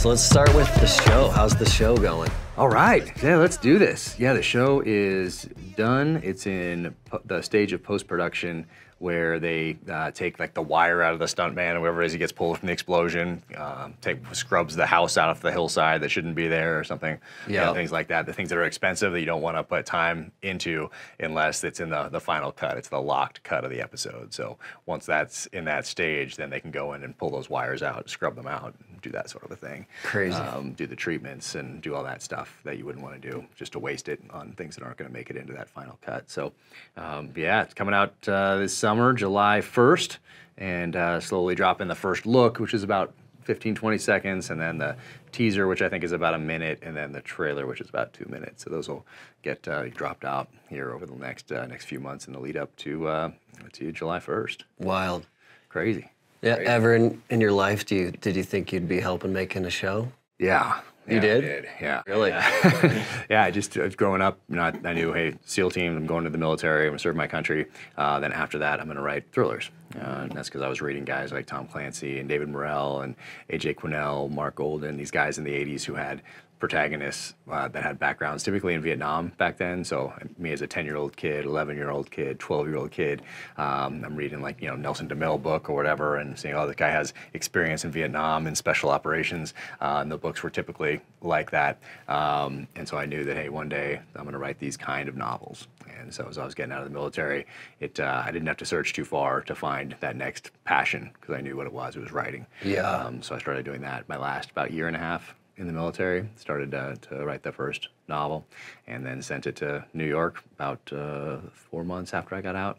So let's start with the show. How's the show going? All right, yeah, let's do this. Yeah, the show is done. It's in the stage of post production where they uh, take like the wire out of the stuntman or whatever it is he gets pulled from the explosion, um, take scrubs the house out of the hillside that shouldn't be there or something. You know, Yeah. things like that. The things that are expensive that you don't want to put time into unless it's in the, the final cut. It's the locked cut of the episode. So once that's in that stage, then they can go in and pull those wires out, scrub them out, do that sort of a thing. Crazy. Um, do the treatments and do all that stuff that you wouldn't want to do just to waste it on things that aren't going to make it into that final cut. So, um, yeah, it's coming out uh, this summer, July 1st, and uh, slowly dropping the first look, which is about 15, 20 seconds, and then the teaser, which I think is about a minute, and then the trailer, which is about two minutes. So those will get uh, dropped out here over the next uh, next few months in the lead up to uh, to July 1st. Wild. Crazy. Yeah. Crazy. Ever in, in your life, do you did you think you'd be helping making a show? Yeah. You yeah, I did? Yeah. Really? Yeah. yeah, I just uh, growing up, you know, I, I knew, hey, SEAL team, I'm going to the military, I'm gonna serve my country. Uh, then after that, I'm gonna write thrillers. Uh, and that's because I was reading guys like Tom Clancy and David Morrell and AJ Quinnell, Marc Olden, these guys in the 80s who had protagonists uh, that had backgrounds typically in Vietnam back then. So me as a 10 year old kid, 11 year old kid, 12 year old kid, um, I'm reading like, you know, Nelson DeMille book or whatever and seeing, oh, this guy has experience in Vietnam and special operations. Uh, and the books were typically like that. Um, and so I knew that, hey, one day I'm going to write these kind of novels. And so as I was getting out of the military, it uh, I didn't have to search too far to find that next passion because I knew what it was. It was writing. Yeah. Um, so I started doing that my last about year and a half in the military. Started uh, to write the first novel, and then sent it to New York about uh, four months after I got out,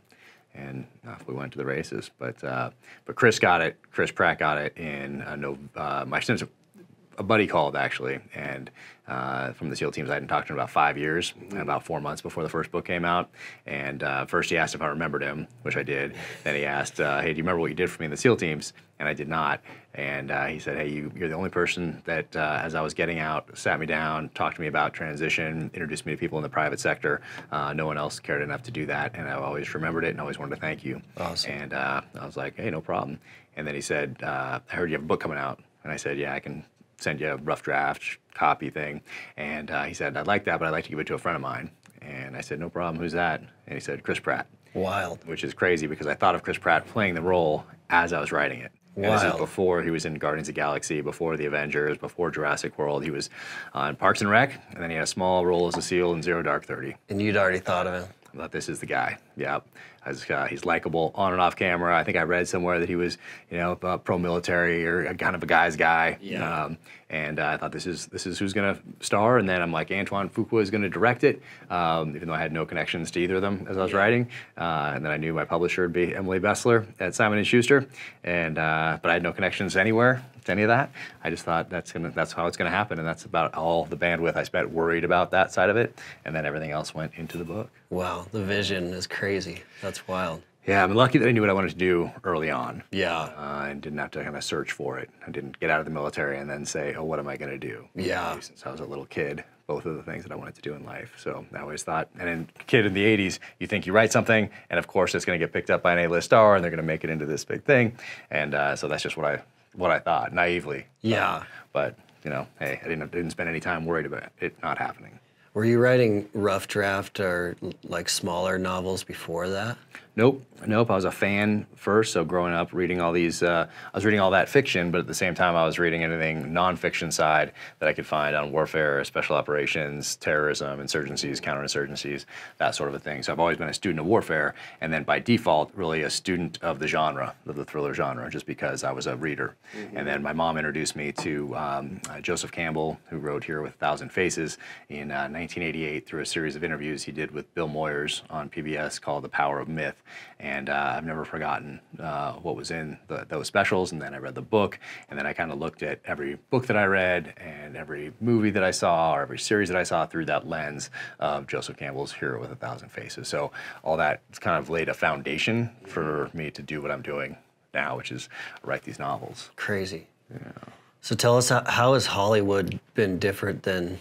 and off we went to the races. But uh, but Chris got it. Chris Pratt got it in uh, no. Uh, my since a buddy called actually, and uh, from the SEAL teams, I hadn't talked to him about five years, about four months before the first book came out. And uh, first, he asked if I remembered him, which I did. Then he asked, uh, "Hey, do you remember what you did for me in the SEAL teams?" And I did not. And uh, he said, "Hey, you, you're the only person that, uh, as I was getting out, sat me down, talked to me about transition, introduced me to people in the private sector. Uh, no one else cared enough to do that, and I've always remembered it and always wanted to thank you." Awesome. And uh, I was like, "Hey, no problem." And then he said, uh, "I heard you have a book coming out," and I said, "Yeah, I can." send you a rough draft copy thing. And uh, he said, I'd like that, but I'd like to give it to a friend of mine. And I said, no problem. Who's that? And he said, Chris Pratt, Wild. which is crazy because I thought of Chris Pratt playing the role as I was writing it. This is before he was in Guardians of the Galaxy, before the Avengers, before Jurassic World. He was uh, on Parks and Rec, and then he had a small role as a SEAL in Zero Dark Thirty. And you'd already thought of him. I thought this is the guy. Yep. As, uh, he's likable on and off camera. I think I read somewhere that he was, you know, uh, pro-military or kind of a guy's guy. Yeah. Um, and uh, I thought this is this is who's going to star. And then I'm like, Antoine Fuqua is going to direct it, um, even though I had no connections to either of them as I was writing. Uh, and then I knew my publisher would be Emily Bestler at Simon and Schuster, and uh, but I had no connections anywhere any of that. I just thought that's gonna that's how it's going to happen, and that's about all the bandwidth I spent worried about that side of it, and then everything else went into the book. Wow, the vision is crazy. That's wild. Yeah, I'm lucky that I knew what I wanted to do early on. Yeah. Uh, and didn't have to kind of search for it. I didn't get out of the military and then say, oh, what am I going to do? Yeah. Since I was a little kid, both of the things that I wanted to do in life. So I always thought, and then kid in the 80s, you think you write something, and of course it's going to get picked up by an A-list star, and they're going to make it into this big thing. And uh, so that's just what I what I thought, naively. Yeah. But, you know, hey, I didn't, didn't spend any time worried about it not happening. Were you writing rough draft or like smaller novels before that? Nope, nope. I was a fan first, so growing up, reading all these, uh, I was reading all that fiction, but at the same time, I was reading anything nonfiction side that I could find on warfare, special operations, terrorism, insurgencies, counterinsurgencies, that sort of a thing. So I've always been a student of warfare, and then by default, really a student of the genre, of the thriller genre, just because I was a reader. And then my mom introduced me to um, uh, Joseph Campbell, who wrote Hero with a Thousand Faces in uh, 1988 through a series of interviews he did with Bill Moyers on PBS called The Power of Myth. And uh, I've never forgotten uh, what was in the, those specials. And then I read the book, and then I kind of looked at every book that I read and every movie that I saw or every series that I saw through that lens of Joseph Campbell's Hero with a Thousand Faces. So all that kind of laid a foundation for me to do what I'm doing now, which is write these novels. Crazy. Yeah. So tell us how, how has Hollywood been different than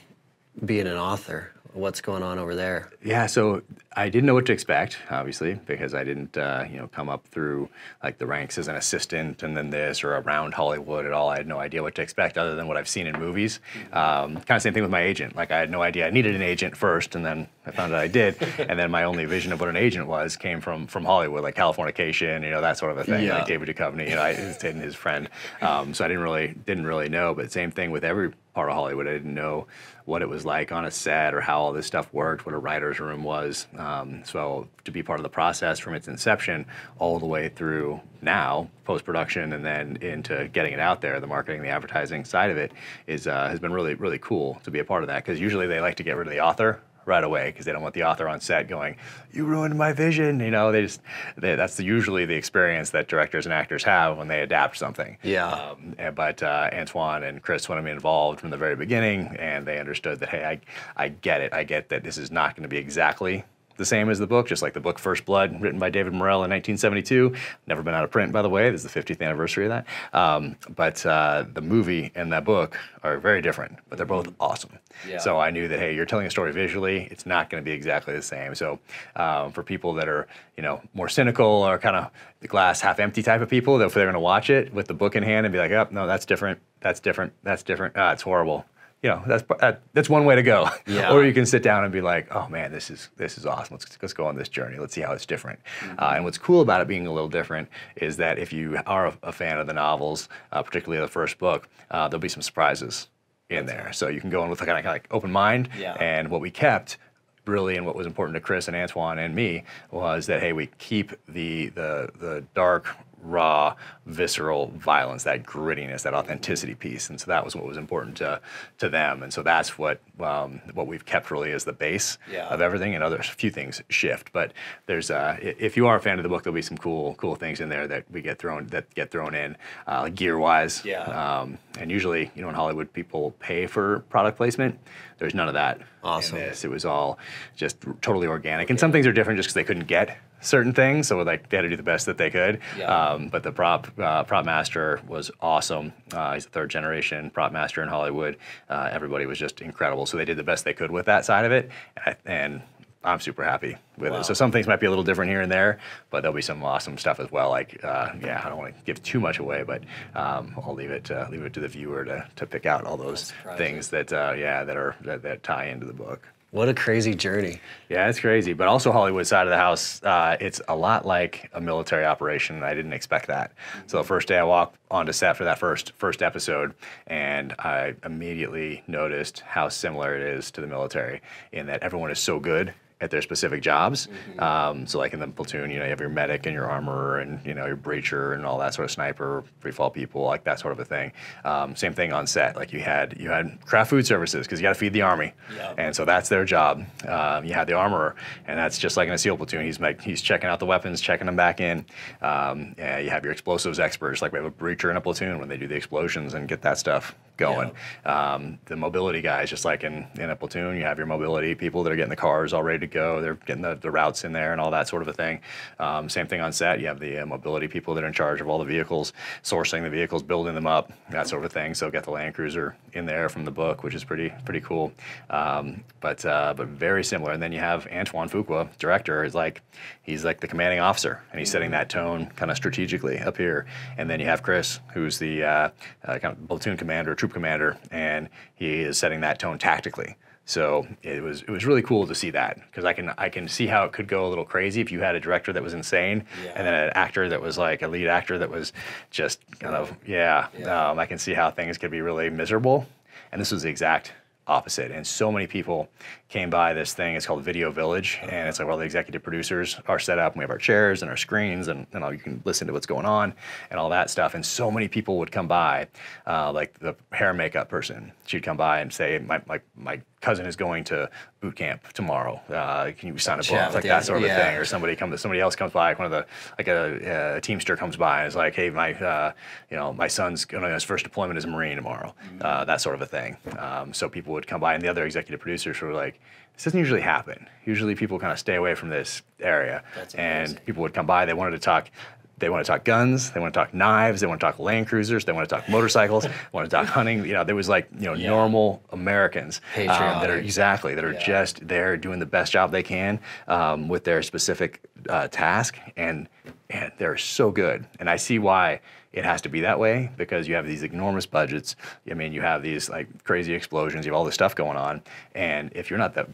being an author? What's going on over there? Yeah, so I didn't know what to expect, obviously, because I didn't, uh, you know, come up through like the ranks as an assistant and then this or around Hollywood at all. I had no idea what to expect other than what I've seen in movies. Um, kind of same thing with my agent. Like I had no idea I needed an agent first, and then I found out I did, and then my only vision of what an agent was came from from Hollywood, like Californication, you know, that sort of a thing. Yeah. Like David Duchovny, you know, I, and his friend. Um, so I didn't really didn't really know. But same thing with every part of Hollywood. I didn't know what it was like on a set or how all this stuff worked, what a writer's room was. Um, so to be part of the process from its inception all the way through now, post production, and then into getting it out there, the marketing, the advertising side of it is uh, has been really really cool to be a part of that. Because usually they like to get rid of the author right away because they don't want the author on set going, "You ruined my vision." You know, they just they, that's the, usually the experience that directors and actors have when they adapt something. Yeah. Um, and- but uh, Antoine and Chris wanted me involved from the very beginning, and they understood that hey, I I get it. I get that this is not going to be exactly the same as the book, just like the book First Blood, written by David Morrell in 1972. Never been out of print, by the way. This is the 50th anniversary of that. Um, but uh, the movie and that book are very different, but they're both awesome. Yeah. So I knew that hey, you're telling a story visually. It's not going to be exactly the same. So um, for people that are you know more cynical or kind of the glass half empty type of people, if they're going to watch it with the book in hand and be like, oh no, that's different. That's different. That's different. Ah, it's horrible you know that's that, that's one way to go. Yeah. or you can sit down and be like, oh man, this is this is awesome. Let's let's go on this journey. Let's see how it's different. Uh, and what's cool about it being a little different is that if you are a, a fan of the novels, uh, particularly the first book, uh, there'll be some surprises in there. So you can go in with a kind of like open mind. Yeah. And what we kept really and what was important to Chris and Antoine and me was that hey we keep the the the dark raw visceral violence that grittiness that authenticity piece and so that was what was important to to them and so that's what um, what we've kept really as the base Yeah. of everything and other a few things shift but there's uh, if you are a fan of the book there'll be some cool cool things in there that we get thrown that get thrown in uh, gear wise Yeah. um, and usually you know in Hollywood people pay for product placement there's none of that Awesome. It was all just totally organic. And some things are different just because they couldn't get certain things, so like they had to do the best that they could. Yeah. Um, but the prop uh, prop master was awesome. Uh, he's a third generation prop master in Hollywood. Uh, everybody was just incredible. So they did the best they could with that side of it, and, I, and I'm super happy with Wow. it. So some things might be a little different here and there, but there'll be some awesome stuff as well. Like uh, yeah, I don't want to give too much away, but um, I'll leave it uh, leave it to the viewer to, to pick out all those things that uh, yeah that are that, that tie into the book. What a crazy journey. Yeah, it's crazy. But also Hollywood side of the house, uh, it's a lot like a military operation. I didn't expect that. So the first day I walked onto set for that first first episode, and I immediately noticed how similar it is to the military in that everyone is so good at their specific jobs. Um, so like in the platoon, you know, you have your medic and your armorer and you know your breacher and all that sort of sniper, free fall people, like that sort of a thing. Um, same thing on set. Like you had you had craft food services because you got to feed the army, Yeah. and so that's their job. Um, you had the armorer, and that's just like in a SEAL platoon. He's like he's checking out the weapons, checking them back in. Um, yeah, you have your explosives experts, like we have a breacher in a platoon when they do the explosions and get that stuff going. Um, the mobility guys, just like in, in a platoon, you have your mobility people that are getting the cars all ready to go. They're getting the, the routes in there and all that sort of a thing. Um, same thing on set. You have the uh, mobility people that are in charge of all the vehicles, sourcing the vehicles, building them up, that sort of thing. So get the Land Cruiser in there from the book, which is pretty pretty cool. Um, but uh, but very similar. And then you have Antoine Fuqua, director, is like he's like the commanding officer, and he's setting that tone kind of strategically up here. And then you have Chris, who's the uh, uh, kind of platoon commander, troop commander, and he is setting that tone tactically. So it was it was really cool to see that because I can I can see how it could go a little crazy if you had a director that was insane Yeah. and then an actor that was like a lead actor that was just kind of yeah. Yeah. Um, I can see how things could be really miserable, and this was the exact opposite. And so many people came by this thing. It's called Video Village, and it's like all the executive producers are set up. And we have our chairs and our screens, and, and all, you can listen to what's going on and all that stuff. And so many people would come by, uh, like the hair and makeup person. She'd come by and say, "My my my cousin is going to boot camp tomorrow. Uh, can you sign a book?" Like that sort of a yeah. thing. Or somebody comes, somebody else comes by, like one of the like a, a teamster comes by and is like, "Hey, my uh, you know my son's going on his first deployment as a Marine tomorrow." Uh, that sort of a thing. Um, so people would come by, and the other executive producers were like, "This doesn't usually happen. Usually people kind of stay away from this area." That's and people would come by. They wanted to talk they want to talk guns, they want to talk knives, they want to talk Land Cruisers, they want to talk motorcycles, they want to talk hunting. You know, there was like you know Yeah. normal Americans um, that are exactly that are Yeah. just there doing the best job they can um, with their specific uh, task, and and they're so good. And I see why it has to be that way because you have these enormous budgets. I mean, you have these like crazy explosions. You have all this stuff going on, and if you're not the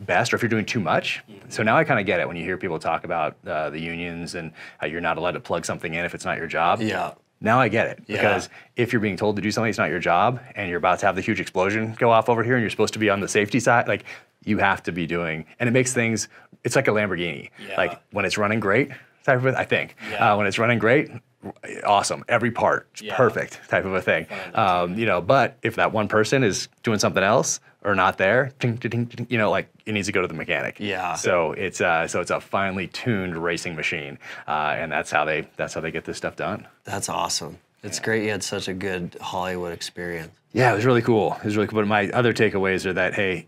best, or if you're doing too much, so now I kind of get it when you hear people talk about uh, the unions and how you're not allowed to plug something in if it's not your job. Yeah. Now I get it Yeah. because if you're being told to do something, it's not your job, and you're about to have the huge explosion go off over here, and you're supposed to be on the safety side, like you have to be doing, and it makes things. It's like a Lamborghini. Yeah. Like when it's running great, type of. I think Yeah. uh, when it's running great, awesome, every part, Yeah. perfect, type of a thing. Um, you know, but if that one person is doing something else or not there, ting, ting, ting, you know, like it needs to go to the mechanic. Yeah. So it's uh, so it's a finely tuned racing machine, uh, and that's how they that's how they get this stuff done. That's awesome. It's great you had such a good Hollywood experience. Yeah, it was really cool. It was really cool. But my other takeaways are that hey,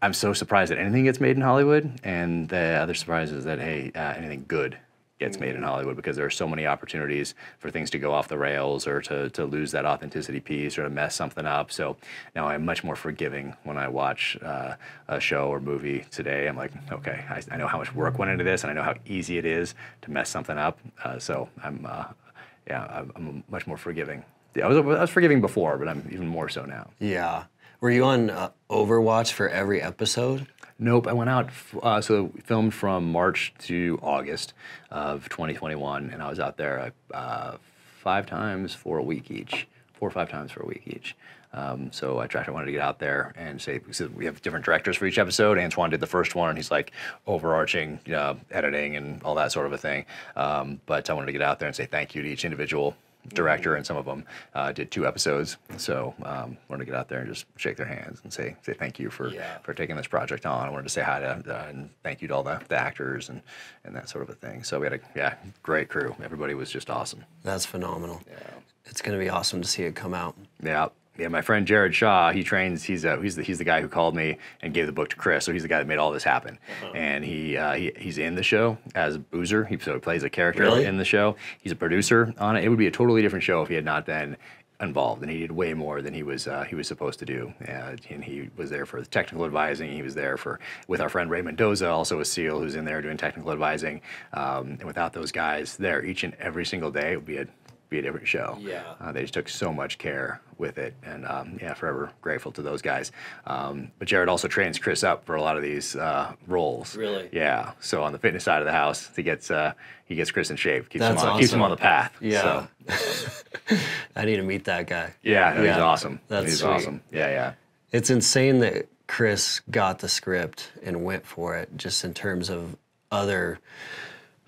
I'm so surprised that anything gets made in Hollywood, and the other surprise is that hey, uh, anything good gets made in Hollywood because there are so many opportunities for things to go off the rails or to, to lose that authenticity piece or to mess something up. So now I'm much more forgiving when I watch uh, a show or movie today. I'm like, okay, I, I know how much work went into this, and I know how easy it is to mess something up. Uh, so I'm, uh, yeah, I'm, much more forgiving. Yeah, I was, I was forgiving before, but I'm even more so now. Yeah. Were you on uh, Overwatch for every episode? Nope, I went out. Uh, so filmed from March to August of 2021, and I was out there uh, five times for a week each, four or five times for a week each. Um, so I tried. I wanted to get out there and say we have different directors for each episode. Antoine did the first one, and he's like overarching uh, editing and all that sort of a thing. Um, but I wanted to get out there and say thank you to each individual director, and some of them uh, did two episodes. So um, wanted to get out there and just shake their hands and say say thank you for Yeah. for taking this project on. I wanted to say hi to uh, and thank you to all the, the actors and, and that sort of a thing. So we had a yeah great crew. Everybody was just awesome. That's phenomenal. Yeah. It's going to be awesome to see it come out. Yeah. Yeah, my friend Jared Shaw, he trains. He's uh, he's the he's the guy who called me and gave the book to Chris. So he's the guy that made all this happen. And he, uh, he he's in the show as Boozer. He so he plays a character Really? in the show. He's a producer on it. It would be a totally different show if he had not been involved, and he did way more than he was uh, he was supposed to do. Uh, and he was there for the technical advising. He was there for with our friend Ray Mendoza, also a SEAL, who's in there doing technical advising. Um, and without those guys there each and every single day, it would be a be a different show. Yeah. Uh, they just took so much care with it, and um, yeah, forever grateful to those guys. Um, but Jared also trains Chris up for a lot of these uh, roles. Really? Yeah. So on the fitness side of the house, he gets uh, he gets Chris in shape, keeps him That's on keeps him on the path. Yeah. So, I need to meet that guy. yeah, no, he's awesome. That's he's sweet. awesome. Yeah, yeah. It's insane that Chris got the script and went for it, just in terms of other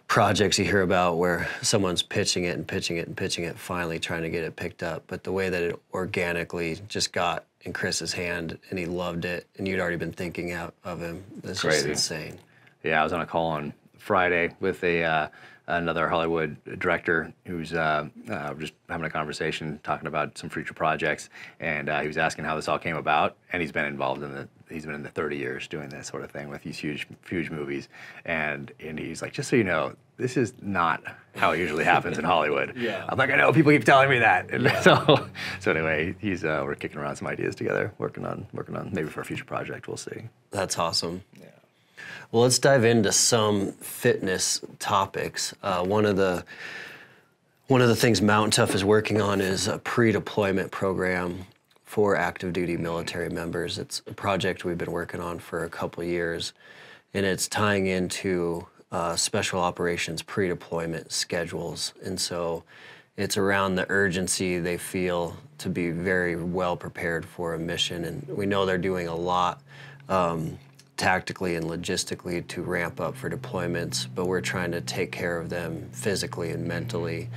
projects you hear about where someone's pitching it and pitching it and pitching it, finally trying to get it picked up. But the way that it organically just got in Chris's hand and he loved it, and you'd already been thinking out of him, that's just insane. Yeah, I was on a call on Friday with a uh, another Hollywood director who's uh, uh, just having a conversation, talking about some future projects, and uh, he was asking how this all came about. And he's been involved in the he's been in the 30 years doing this sort of thing with these huge huge movies, and and he's like, just so you know, this is not how it usually happens in Hollywood. Yeah. I'm like, I know people keep telling me that. And so so anyway, he's uh, we're kicking around some ideas together, working on working on maybe for a future project. We'll see. That's awesome. Yeah. Well, let's dive into some fitness topics. Uh, one of the one of the things Mountain Tough is working on is a pre-deployment program for active duty military members. It's a project we've been working on for a couple years, and it's tying into uh, special operations pre-deployment schedules. And so, it's around the urgency they feel to be very well prepared for a mission. And we know they're doing a lot tactically and logistically to ramp up for deployments, but we're trying to take care of them physically and mentally.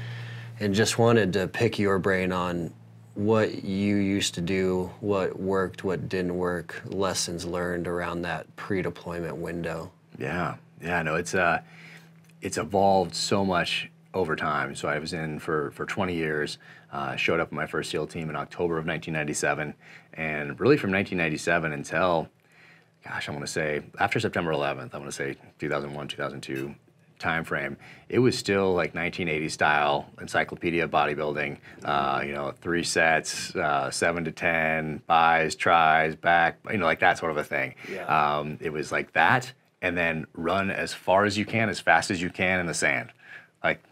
And just wanted to pick your brain on what you used to do, what worked, what didn't work, lessons learned around that pre deployment window. Yeah, yeah, no, it's uh, it's evolved so much over time. So I was in for for 20 years. Uh, showed up in my first SEAL team in October of 1997, and really from 1997 until, gosh, I want to say after September 11th, I want to say 2001, 2002. time frame, it was still like 1980 style encyclopedia bodybuilding. Uh, you know, three sets, uh, seven to ten, bis, tris, back, you know, like that sort of a thing. Yeah. Um, it was like that, and then run as far as you can, as fast as you can in the sand. Like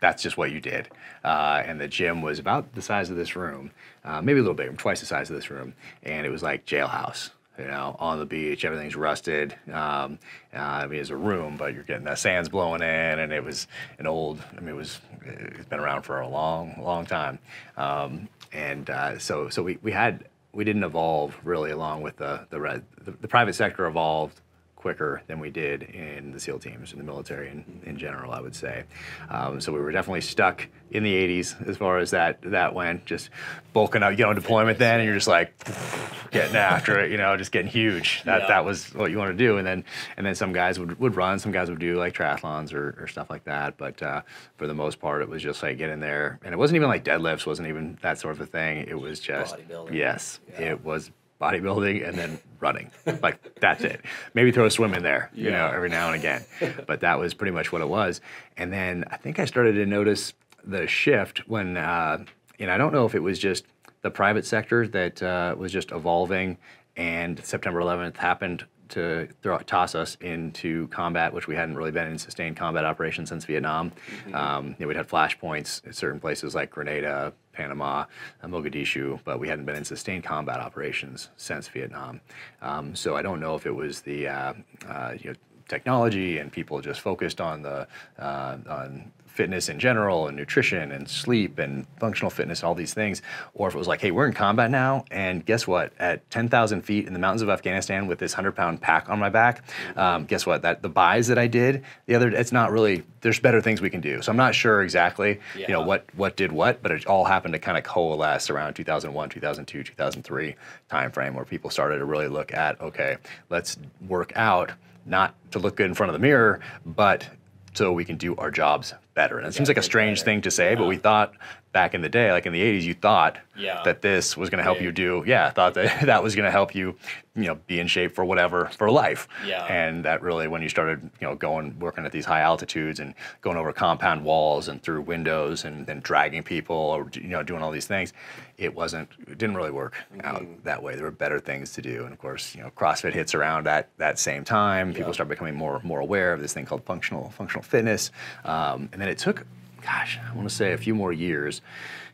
that's just what you did. Uh, and the gym was about the size of this room, uh, maybe a little bigger, twice the size of this room. And it was like jailhouse, you know, on the beach, everything's rusted. Um, uh, I mean, it's a room, but you're getting the sands blowing in, and it was an old, I mean, it was, it's been around for a long, long time. Um, and uh, so, so we, we had, we didn't evolve really along with the, the, red, the, the private sector evolved quicker than we did in the SEAL teams, in the military in, in general, I would say. Um, so we were definitely stuck in the 80s as far as that that went, just bulking up, you on deployment then, and you're just like getting after it, you know, just getting huge. That Yeah. that was what you want to do, and then and then some guys would, would run, some guys would do like triathlons or, or stuff like that. But uh, for the most part, it was just like get in there, and it wasn't even like deadlifts, wasn't even that sort of a thing. It was just yes, Yeah. it was bodybuilding and then running. like that's it. Maybe throw a swim in there, you know, every now and again. but that was pretty much what it was. And then I think I started to notice the shift when, uh, and I don't know if it was just the private sector that uh, was just evolving, and September 11th happened to throw, toss us into combat, which we hadn't really been in sustained combat operations since Vietnam. Um, you know, we'd had flashpoints at certain places like Grenada, Panama, uh, Mogadishu, but we hadn't been in sustained combat operations since Vietnam. Um, so I don't know if it was the uh, uh, you know, technology and people just focused on the uh, on fitness in general and nutrition and sleep and functional fitness, all these things, or if it was like, hey, we're in combat now, and guess what? At 10,000 feet in the mountains of Afghanistan with this 100 pound pack on my back, um, guess what? That the bis that I did the other, it's not really. There's better things we can do. So I'm not sure exactly, you know, what what did what, but it all happened to kind of coalesce around 2001, 2002, 2003 timeframe where people started to really look at, okay, let's work out not to look good in front of the mirror, but so we can do our jobs better. And it seems like a strange better. thing to say, but we thought back in the day, like in the 80s, you thought Yeah. that this was going to help you do, yeah, thought that that was going to help you, you know, be in shape for whatever, for life. Yeah. And that really, when you started, you know, going, working at these high altitudes and going over compound walls and through windows and then dragging people or, you know, doing all these things, it wasn't, it didn't really work out Mm-hmm. that way. There were better things to do. And of course, you know, CrossFit hits around at that same time. People Yeah. start becoming more, more aware of this thing called functional, functional fitness. Um, and then it took, gosh, I want to say a few more years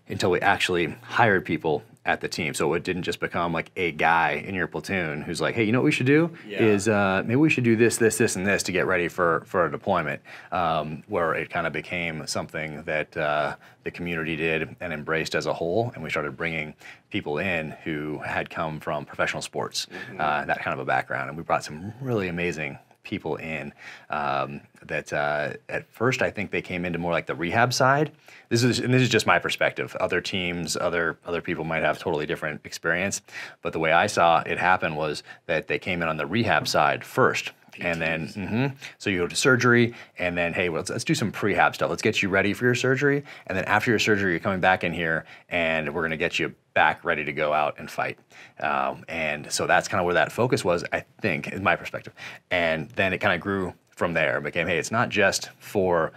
until we actually hired people at the team. So it didn't just become like a guy in your platoon who's like, hey, you know what we should do Yeah. is uh, maybe we should do this, this, this, and this to get ready for for a deployment. Um, where it kind of became something that uh, the community did and embraced as a whole, and we started bringing people in who had come from professional sports, uh, that kind of a background, and we brought some really amazing people in um, that uh, at first I think they came into more like the rehab side. This is and this is just my perspective. Other teams, other other people might have totally different experience, but the way I saw it happen was that they came in on the rehab side first. And then, mhm. so you go to surgery, and then, hey, well, let's, let's do some prehab stuff. Let's get you ready for your surgery. And then after your surgery, you're coming back in here, and we're going to get you back ready to go out and fight. Um, and so that's kind of where that focus was, I think, in my perspective. And then it kind of grew from there. It became, hey, it's not just for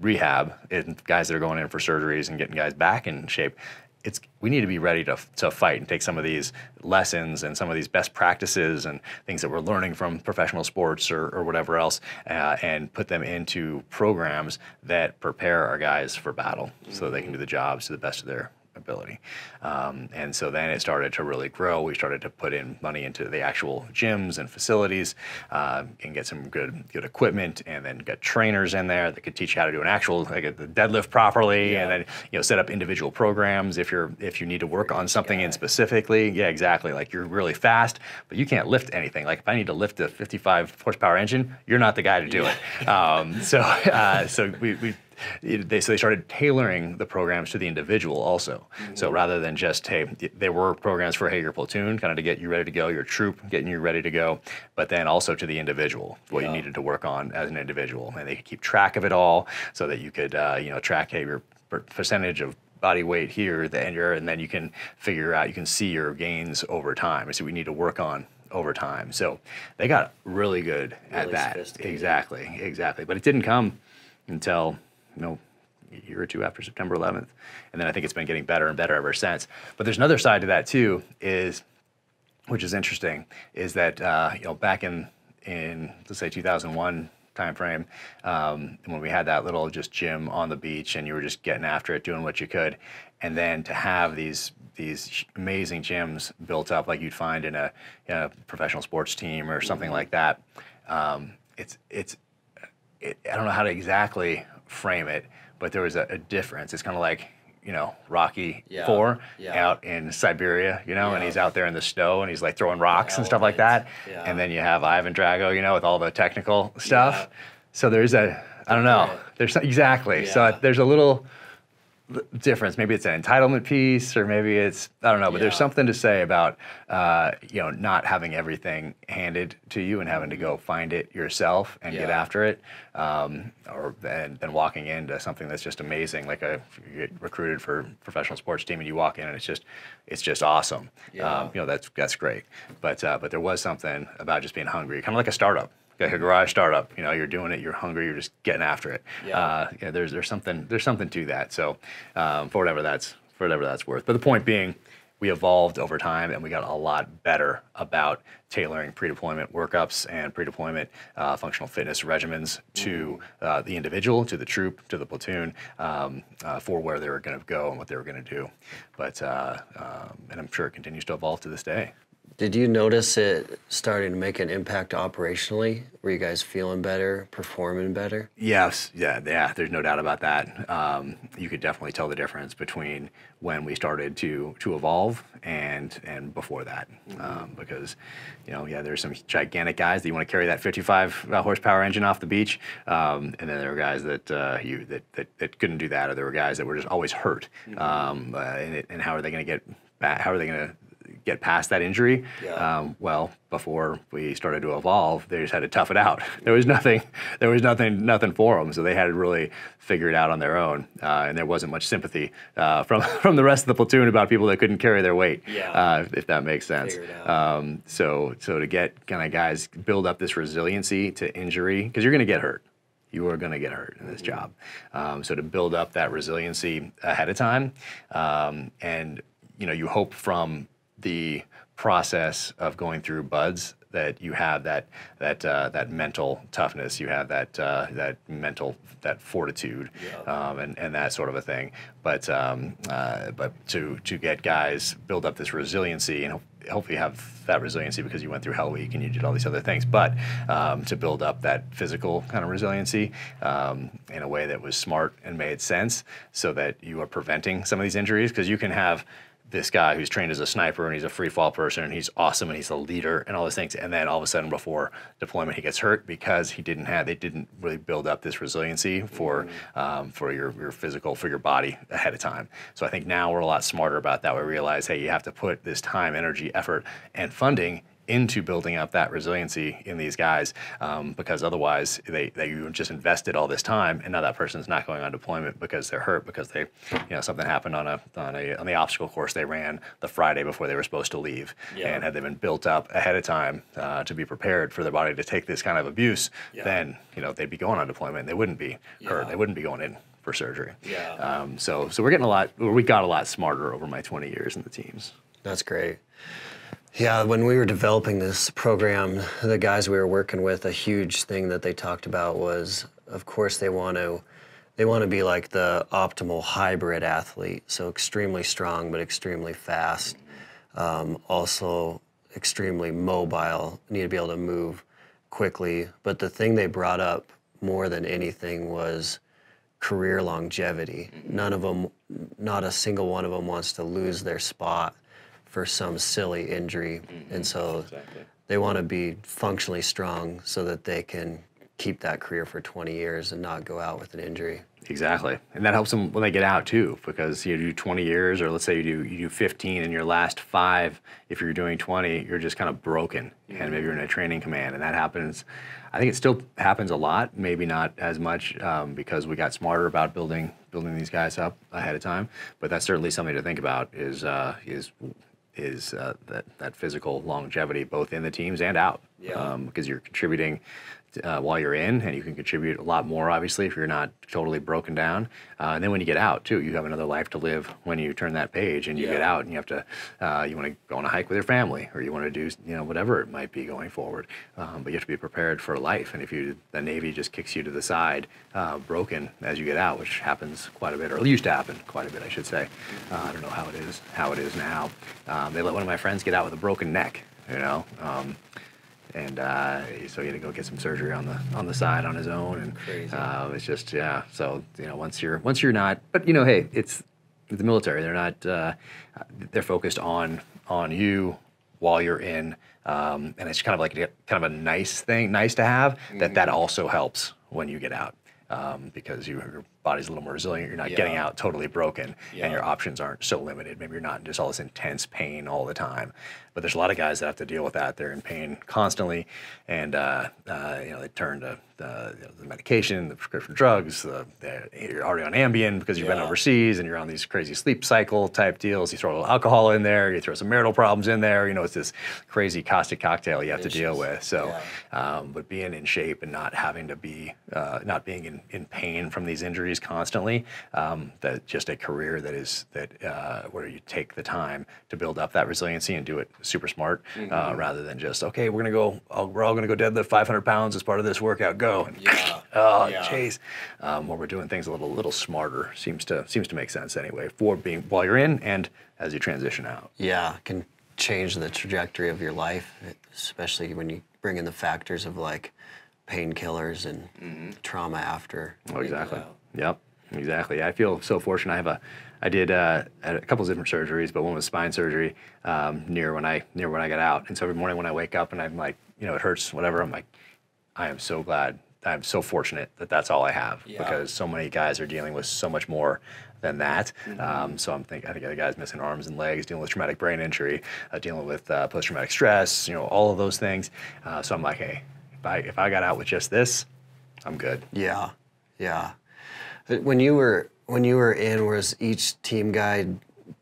rehab and guys that are going in for surgeries and getting guys back in shape. It's we need to be ready to, to fight and take some of these lessons and some of these best practices and things that we're learning from professional sports or, or whatever else uh, and put them into programs that prepare our guys for battle so they can do the jobs to the best of their ability. Um, and so then it started to really grow. We started to put in money into the actual gyms and facilities um, and get some good good equipment and then get trainers in there that could teach you how to do an actual like a, the deadlift properly and then you know set up individual programs if you're if you need to work on something in specifically. Yeah, exactly. Like you're really fast, but you can't lift anything. Like if I need to lift a 55 horsepower engine, you're not the guy to do it. Um, so uh, so we, we it- they, so they started tailoring the programs to the individual also. So rather than just hey, there were programs for hey your platoon, kind of to get you ready to go, your troop getting you ready to go, but then also to the individual, what you needed to work on as an individual, and they could keep track of it all, so that you could uh, you know track hey your percentage of body weight here, the and your, and then you can figure out you can see your gains over time. So we need to work on over time. So they got really good at that. Exactly, exactly. But it didn't come until you know a year or two after September 11th, and then I think it's been getting better and better ever since. But there's another side to that too, is which is interesting, is that uh, you know back in in let's say 2001 timeframe, um, when we had that little just gym on the beach and you were just getting after it, doing what you could, and then to have these these amazing gyms built up like you'd find in a, in a professional sports team or something like that, um, it's it's it, I don't know how to exactly frame it, but there was a, a difference. It's kind of like you know Rocky Yeah, Four yeah. out in Siberia, you know, and he's out there in the snow and he's like throwing rocks and stuff like that. yeah. And then you have Ivan Drago, you know, with all the technical stuff. Yeah. So there's a I don't know. There's exactly. So there's a little difference. Maybe it's an entitlement piece, or maybe it's I don't know. But there's something to say about uh, you know not having everything handed to you and having to go find it yourself and get after it, um, or and then walking into something that's just amazing. Like a you get recruited for a professional sports team and you walk in and it's just it's just awesome. Yeah. Um, you know that's that's great. But uh, but there was something about just being hungry, kind of like a startup. Like a garage startup, you know, you're doing it, you're hungry, you're just getting after it. Yeah. Uh, yeah, there's there's something there's something to that. So um, for whatever that's for whatever that's worth. But the point being, we evolved over time and we got a lot better about tailoring pre-deployment workups and pre-deployment uh, functional fitness regimens to uh, the individual, to the troop, to the platoon, um, uh, for where they were going to go and what they were going to do. But uh, um, and I'm sure it continues to evolve to this day. Did you notice it starting to make an impact operationally? Were you guys feeling better, performing better? Yes, yeah, yeah. There's no doubt about that. Um, you could definitely tell the difference between when we started to to evolve and and before that, um, because you know, yeah, there's some gigantic guys that you want to carry that 55 uh, horsepower engine off the beach, um, and then there were guys that uh, you that, that that couldn't do that, or there were guys that were just always hurt. Um, uh, and, it, and how are they going to get back? How are they going to get past that injury. Yeah. Um, well, before we started to evolve, they just had to tough it out. There was nothing, there was nothing, nothing for them. So they had to really figure it out on their own. Uh, and there wasn't much sympathy uh, from from the rest of the platoon about people that couldn't carry their weight. Yeah. Uh, if that makes sense. Figure it out. Um, so so to get kind of guys build up this resiliency to injury because you're going to get hurt. You are going to get hurt in this job. Um, so to build up that resiliency ahead of time, um, and you know, you hope from the process of going through BUD/S that you have that that uh, that mental toughness, you have that uh, that mental that fortitude, Yeah. um, and and that sort of a thing. But um, uh, but to to get guys build up this resiliency and hopefully have that resiliency because you went through Hell Week and you did all these other things. But um, to build up that physical kind of resiliency um, in a way that was smart and made sense, so that you are preventing some of these injuries because you can have this guy who's trained as a sniper and he's a free fall person and he's awesome and he's a leader and all those things. And then all of a sudden before deployment he gets hurt because he didn't have they didn't really build up this resiliency for um, for your, your physical for your body ahead of time. So i think now we're a lot smarter about that. We realize hey you have to put this time energy effort and funding into building up that resiliency in these guys um, because otherwise they, they you just invested all this time and now that person's not going on deployment because they're hurt because they you know something happened on a on a on the obstacle course they ran the Friday before they were supposed to leave Yeah. and had they been built up ahead of time uh, to be prepared for their body to take this kind of abuse Yeah. then you know they'd be going on deployment and they wouldn't be hurt they wouldn't be going in for surgery Yeah. um, so so we're getting a lot we got a lot smarter over my 20 years in the teams That's great. Yeah, when we were developing this program, the guys we were working with, a huge thing that they talked about was, of course, they want to, they want to be like the optimal hybrid athlete. So extremely strong, but extremely fast. Um, also extremely mobile. Need to be able to move quickly. But the thing they brought up more than anything was career longevity. None of them, not a single one of them wants to lose their spot for some silly injury. And so they want to be functionally strong so that they can keep that career for 20 years and not go out with an injury. Exactly, and that helps them when they get out too, because you do 20 years, or let's say you do you do 15, and your last five, if you're doing 20, you're just kind of broken, and maybe you're in a training command, and that happens. I think it still happens a lot, maybe not as much um, because we got smarter about building building these guys up ahead of time, but that's certainly something to think about. Is uh, is is uh, that that physical longevity, both in the teams and out. Yeah. because you're contributing uh, while you're in, and you can contribute a lot more, obviously, if you're not totally broken down. Uh, and then when you get out, too, you have another life to live when you turn that page and you get out and you have to, uh, you want to go on a hike with your family or you want to do, you know, whatever it might be going forward. Um, but you have to be prepared for life. And if you, the Navy just kicks you to the side, uh, broken as you get out, which happens quite a bit, or used to happen quite a bit, I should say. Uh, I don't know how it is, how it is now. Um, they let one of my friends get out with a broken neck, you know. Um, and uh, so he had to go get some surgery on the on the side on his own, and Crazy. uh, it's just yeah. So you know, once you're once you're not, but you know, hey, it's the military. They're not. Uh, they're focused on on you while you're in, um, and it's kind of like a, kind of a nice thing, nice to have. That that also helps when you get out. Um, because you, your body's a little more resilient, you're not getting out totally broken, Yeah. and your options aren't so limited. Maybe you're not in just all this intense pain all the time. But there's a lot of guys that have to deal with that. They're in pain constantly, and uh, uh, you know they turn to the, you know, the medication, the prescription drugs. The, the, you're already on Ambien because you've been overseas, and you're on these crazy sleep cycle type deals. You throw a little alcohol in there, you throw some marital problems in there. You know it's this crazy caustic cocktail you have to deal with. So, Yeah. um, but being in shape and not having to be, uh, not being in, in pain from these injuries constantly, um, that just a career that is that uh, where you take the time to build up that resiliency and do it super smart, uh, rather than just okay, we're gonna go, oh, we're all gonna go deadlift 500 pounds as part of this workout. Go. And, Yeah. oh, Yeah. jeez. Um, where we're doing things a little little smarter seems to seems to make sense anyway for being while you're in and as you transition out. Yeah, can change the trajectory of your life, especially when you bring in the factors of like painkillers and trauma after. Oh, exactly. Yep, exactly. I feel so fortunate. I have a, I did uh, a couple of different surgeries, but one was spine surgery um, near when I near when I got out. And so every morning when I wake up and I'm like, you know, it hurts, whatever. I'm like, I am so glad. I'm so fortunate that that's all I have Yeah. because so many guys are dealing with so much more than that. Mm-hmm. Um, so I'm thinking, I think the guys missing arms and legs, dealing with traumatic brain injury, uh, dealing with uh, post-traumatic stress, you know, all of those things. Uh, so I'm like, hey, if I if I got out with just this, I'm good. Yeah, yeah. When you were when you were in, was each team guy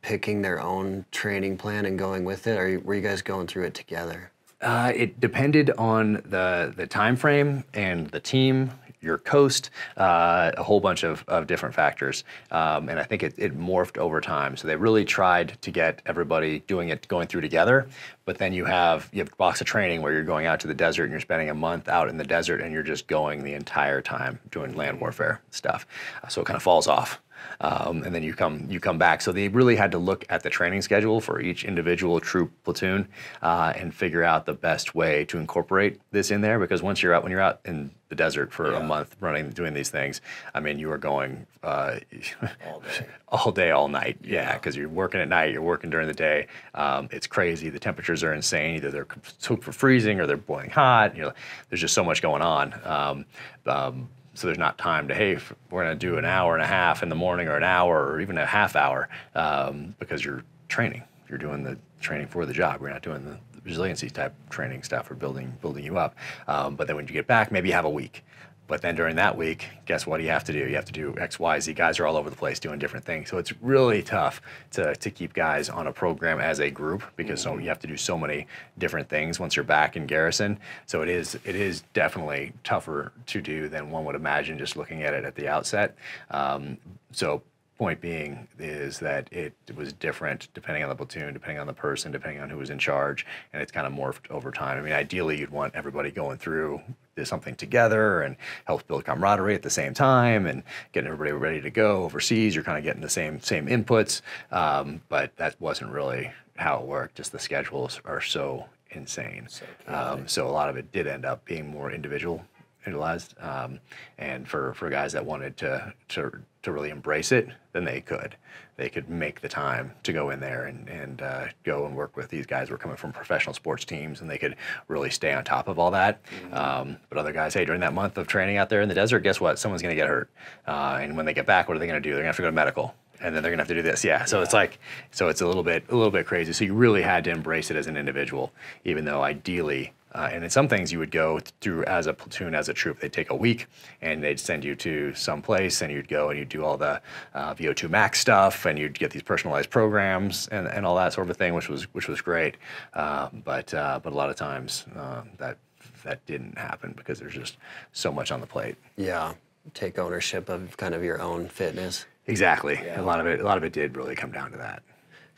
picking their own training plan and going with it, or were you guys going through it together? Uh, it depended on the the time frame and the team, your coast, uh, a whole bunch of, of different factors, um, and I think it, it morphed over time. So they really tried to get everybody doing it, going through together. But then you have you have a box of training where you're going out to the desert and you're spending a month out in the desert and you're just going the entire time doing land warfare stuff. So it kind of falls off um, and then you come you come back. So they really had to look at the training schedule for each individual troop platoon uh, and figure out the best way to incorporate this in there. Because once you're out, when you're out in the desert for a month running doing these things, I mean, you are going uh, All day. all day, all night. Yeah, because you're working at night, you're working during the day. Um, it's crazy. The temperatures are insane. Either they're super freezing or they're boiling hot. You know, there's just so much going on. Um, um, so there's not time to hey, we're going to do an hour and a half in the morning or an hour or even a half hour um, because you're training. You're doing the training for the job. You're not doing the resiliency type training stuff or building building you up. Um, but then when you get back, maybe you have a week. But then during that week, guess what you have to do? You have to do X, Y, Z. Guys are all over the place doing different things. So it's really tough to, to keep guys on a program as a group because so you have to do so many different things once you're back in garrison. So it is it is definitely tougher to do than one would imagine just looking at it at the outset. Um, so point being is that it was different depending on the platoon, depending on the person, depending on who was in charge, and it's kind of morphed over time. I mean, ideally, you'd want everybody going through this- something together and help build camaraderie at the same time and getting everybody ready to go overseas. You're kind of getting the same same inputs, um, but that wasn't really how it worked. Just the schedules are so insane. So um, so a lot of it did end up being more individual utilized. Um, and for, for guys that wanted to, to, to really embrace it, then they could. They could make the time to go in there and, and uh, go and work with these guys who were coming from professional sports teams and they could really stay on top of all that. Um, but other guys, hey, during that month of training out there in the desert, guess what? Someone's going to get hurt. Uh, and when they get back, what are they going to do? They're going to have to go to medical and then they're gonna have to do this. Yeah. So it's like, so it's a little bit, a little bit crazy. So you really had to embrace it as an individual, even though ideally Uh, and in some things you would go through as a platoon, as a troop. They'd take a week and they'd send you to some place and you'd go and you'd do all the uh, VO2 max stuff and you'd get these personalized programs and, and all that sort of thing, which was which was great. Uh, but uh, but a lot of times uh, that that didn't happen because there's just so much on the plate. Yeah, take ownership of kind of your own fitness. Exactly. A lot of it a lot of it did really come down to that.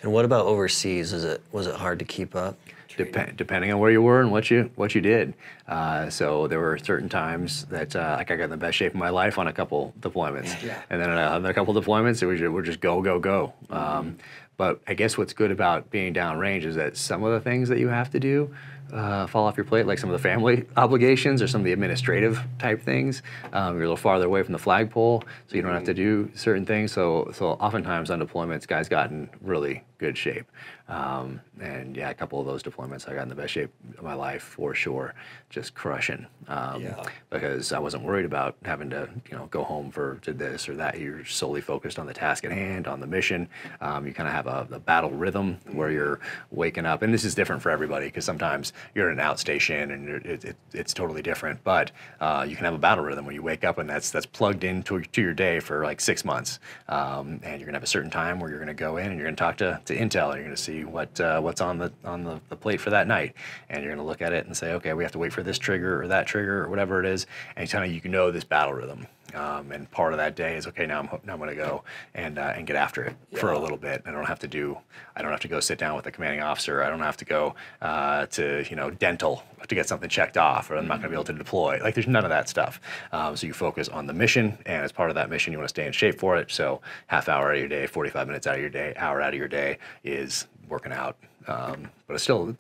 And what about overseas? Is it was it hard to keep up? Dep- depending on where you were and what you what you did. Uh, so there were certain times that uh, like I got in the best shape of my life on a couple deployments, Yeah. and then on a couple deployments it was just, we're just go go go. Um, but I guess what's good about being downrange is that some of the things that you have to do uh, fall off your plate, like some of the family obligations or some of the administrative type things. Um, you're a little farther away from the flagpole, so you don't have to do certain things. So, so oftentimes on deployments, guys got in really good shape. Um, and yeah, a couple of those deployments, I got in the best shape of my life for sure, just crushing. Um, Yeah. Because I wasn't worried about having to, you know, go home for to this or that. You're solely focused on the task at hand, on the mission. Um, you kind of have a, a battle rhythm where you're waking up, and this is different for everybody because sometimes you're in an outstation and it, it, it's totally different. But uh, you can have a battle rhythm where you wake up and that's that's plugged into to your day for like six months, um, and you're gonna have a certain time where you're gonna go in and you're gonna talk to, to Intel and you're gonna see what uh, what's on the on the, the plate for that night, and you're gonna look at it and say, okay, we have to wait for this trigger or that trigger or whatever it is, and you can know this battle rhythm. Um, and part of that day is okay. Now I'm now I'm going to go and uh, and get after it for a little bit. I don't have to do. I don't have to go sit down with the commanding officer. I don't have to go uh, to you know dental to get something checked off, or I'm not going to be able to deploy. Like there's none of that stuff. Um, so you focus on the mission, and as part of that mission, you want to stay in shape for it. So half hour out of your day, 45 minutes out of your day, hour out of your day is working out. Um, but it's still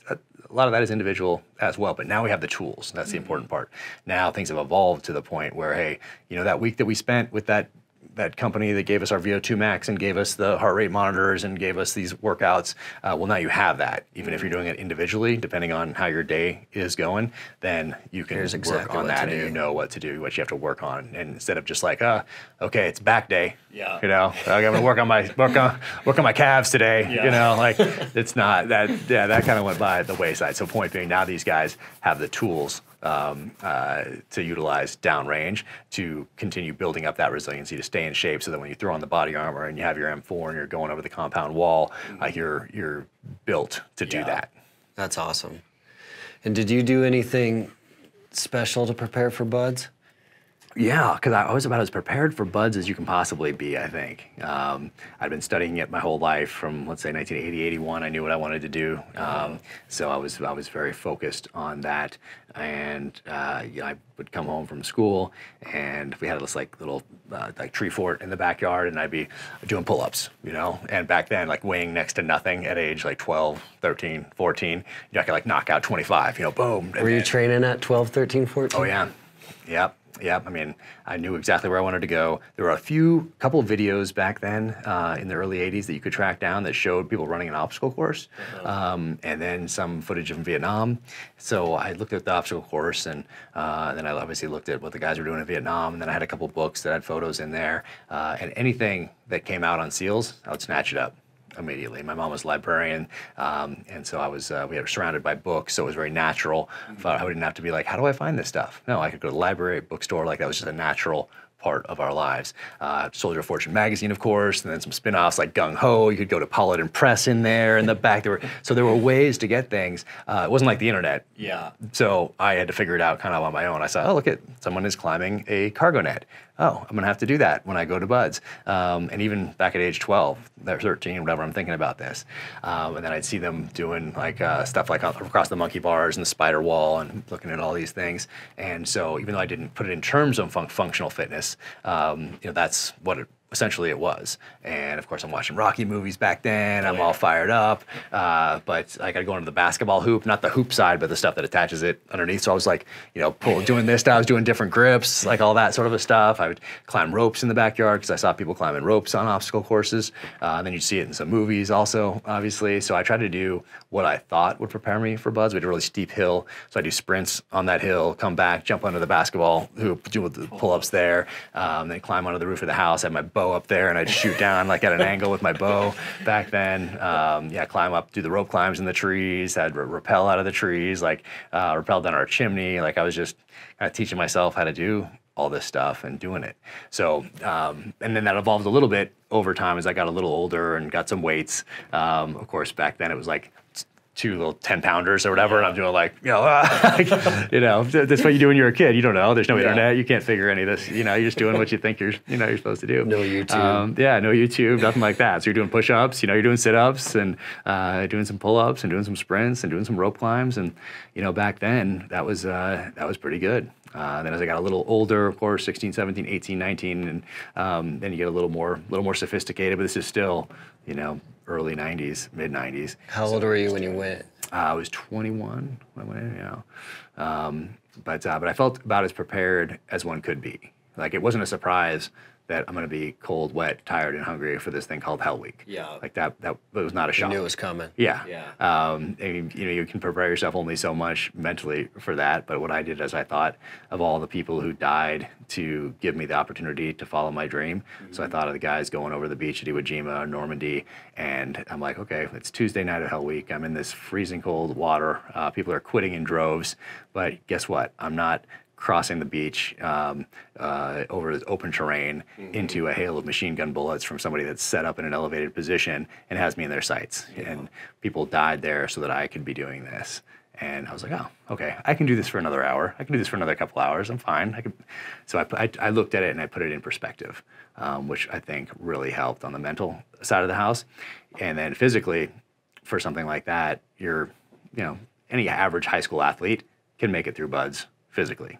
a lot of that is individual as well. But now we have the tools. That's the important mm-hmm. part. Now things have evolved to the point where, hey, you know, that week that we spent with that that company that gave us our VO2 max and gave us the heart rate monitors and gave us these workouts. Uh, well, now you have that. Even if you're doing it individually, depending on how your day is going, then you can Here's work exactly on that and do. you know what to do, what you have to work on. And instead of just like, uh, okay, it's back day. Yeah. You know, I'm gonna work on my work on work on my calves today. Yeah. You know, like it's not that. Yeah, that kind of went by the wayside. So point being, now these guys have the tools um, uh, to utilize downrange to continue building up that resiliency to stay in shape, so that when you throw on the body armor and you have your M4 and you're going over the compound wall, like you're you're built to do Yeah. that. That's awesome. And did you do anything special to prepare for BUD/S? Yeah, because I was about as prepared for BUD/S as you can possibly be, I think. Um, I'd been studying it my whole life from, let's say, 1980, 81. I knew what I wanted to do. Um, so I was, I was very focused on that. And uh, you know, I would come home from school and we had this like little uh, like tree fort in the backyard and I'd be doing pull-ups, you know? And back then, like weighing next to nothing at age like 12, 13, 14, you know, I could like knock out 25, you know, boom. Were you then- training at 12, 13, 14? Oh yeah, yep, yep. I mean, I knew exactly where I wanted to go. There were a few, couple of videos back then uh, in the early '80s that you could track down that showed people running an obstacle course, um, and then some footage from Vietnam. So I looked at the obstacle course, and uh, then I obviously looked at what the guys were doing in Vietnam, and then I had a couple books that had photos in there, uh, and anything that came out on SEALs, I would snatch it up immediately. My mom was a librarian, um, and so I was. Uh, we were surrounded by books, so it was very natural. But I didn't have to be like, "How do I find this stuff?" No, I could go to the library, bookstore. Like that was just a natural part of our lives. Uh, Soldier of Fortune magazine, of course, and then some spin-offs like Gung Ho. You could go to and Press in there in the back. There were so there were ways to get things. Uh, it wasn't like the internet. Yeah. So I had to figure it out kind of on my own. I saw, oh, look at someone is climbing a cargo net. Oh, I'm gonna have to do that when I go to BUD/S. Um, and even back at age 12, they're 13, whatever, I'm thinking about this. Um, and then I'd see them doing like uh, stuff like across the monkey bars and the spider wall and looking at all these things. And so even though I didn't put it in terms of fun- functional fitness, um, you know, that's what it essentially it was. And of course, I'm watching Rocky movies back then. I'm all fired up. Uh, but I got to go into the basketball hoop, not the hoop side, but the stuff that attaches it underneath. So I was like, you know, pull, doing this. I was doing different grips, like all that sort of a stuff. I would climb ropes in the backyard because I saw people climbing ropes on obstacle courses. Uh, and then you'd see it in some movies also, obviously. So I tried to do what I thought would prepare me for BUD/S. We had a really steep hill. So I do sprints on that hill, come back, jump under the basketball hoop, do the pull ups there, um, then climb onto the roof of the house. I have my bow up there, and I'd shoot down like at an angle with my bow back then. Um, yeah, climb up, do the rope climbs in the trees. I'd rappel out of the trees, like uh, rappel down our chimney. Like I was just kind of teaching myself how to do all this stuff and doing it. So, um, and then that evolved a little bit over time as I got a little older and got some weights. Um, of course, back then it was like two little 10 pounders or whatever. And I'm doing like, you know, like, you know, that's what you do when you're a kid. You don't know. There's no Yeah. internet. You can't figure any of this. You know, you're just doing what you think you're, you know, you're supposed to do. No YouTube. Um, yeah, no YouTube, nothing like that. So you're doing push-ups, you know, you're doing sit-ups and uh, doing some pull-ups and doing some sprints and doing some rope climbs. And, you know, back then that was, uh, that was pretty good. Uh, then as I got a little older, of course, 16, 17, 18, 19, and um, then you get a little more, little more sophisticated, but this is still, you know, early 90s, mid 90s. How old were you when you went? Uh, I was 21 when I went in, you know. Um, but, uh, but I felt about as prepared as one could be. Like it wasn't a surprise that I'm going to be cold, wet, tired, and hungry for this thing called Hell Week. Yeah. Like that, that was not a You shock. knew it was coming. Yeah. Yeah. Um, and, you know, you can prepare yourself only so much mentally for that. But what I did is I thought of all the people who died to give me the opportunity to follow my dream. So I thought of the guys going over the beach at Iwo Jima, Normandy, and I'm like, okay, it's Tuesday night of Hell Week. I'm in this freezing cold water. Uh, people are quitting in droves. But guess what? I'm not crossing the beach um, uh, over open terrain into a hail of machine gun bullets from somebody that's set up in an elevated position and has me in their sights. And people died there so that I could be doing this. And I was like, oh, okay, I can do this for another hour. I can do this for another couple hours. I'm fine. I could. So I, I, I looked at it and I put it in perspective, um, which I think really helped on the mental side of the house. And then physically, for something like that, you're, you know, any average high school athlete can make it through BUD/S physically,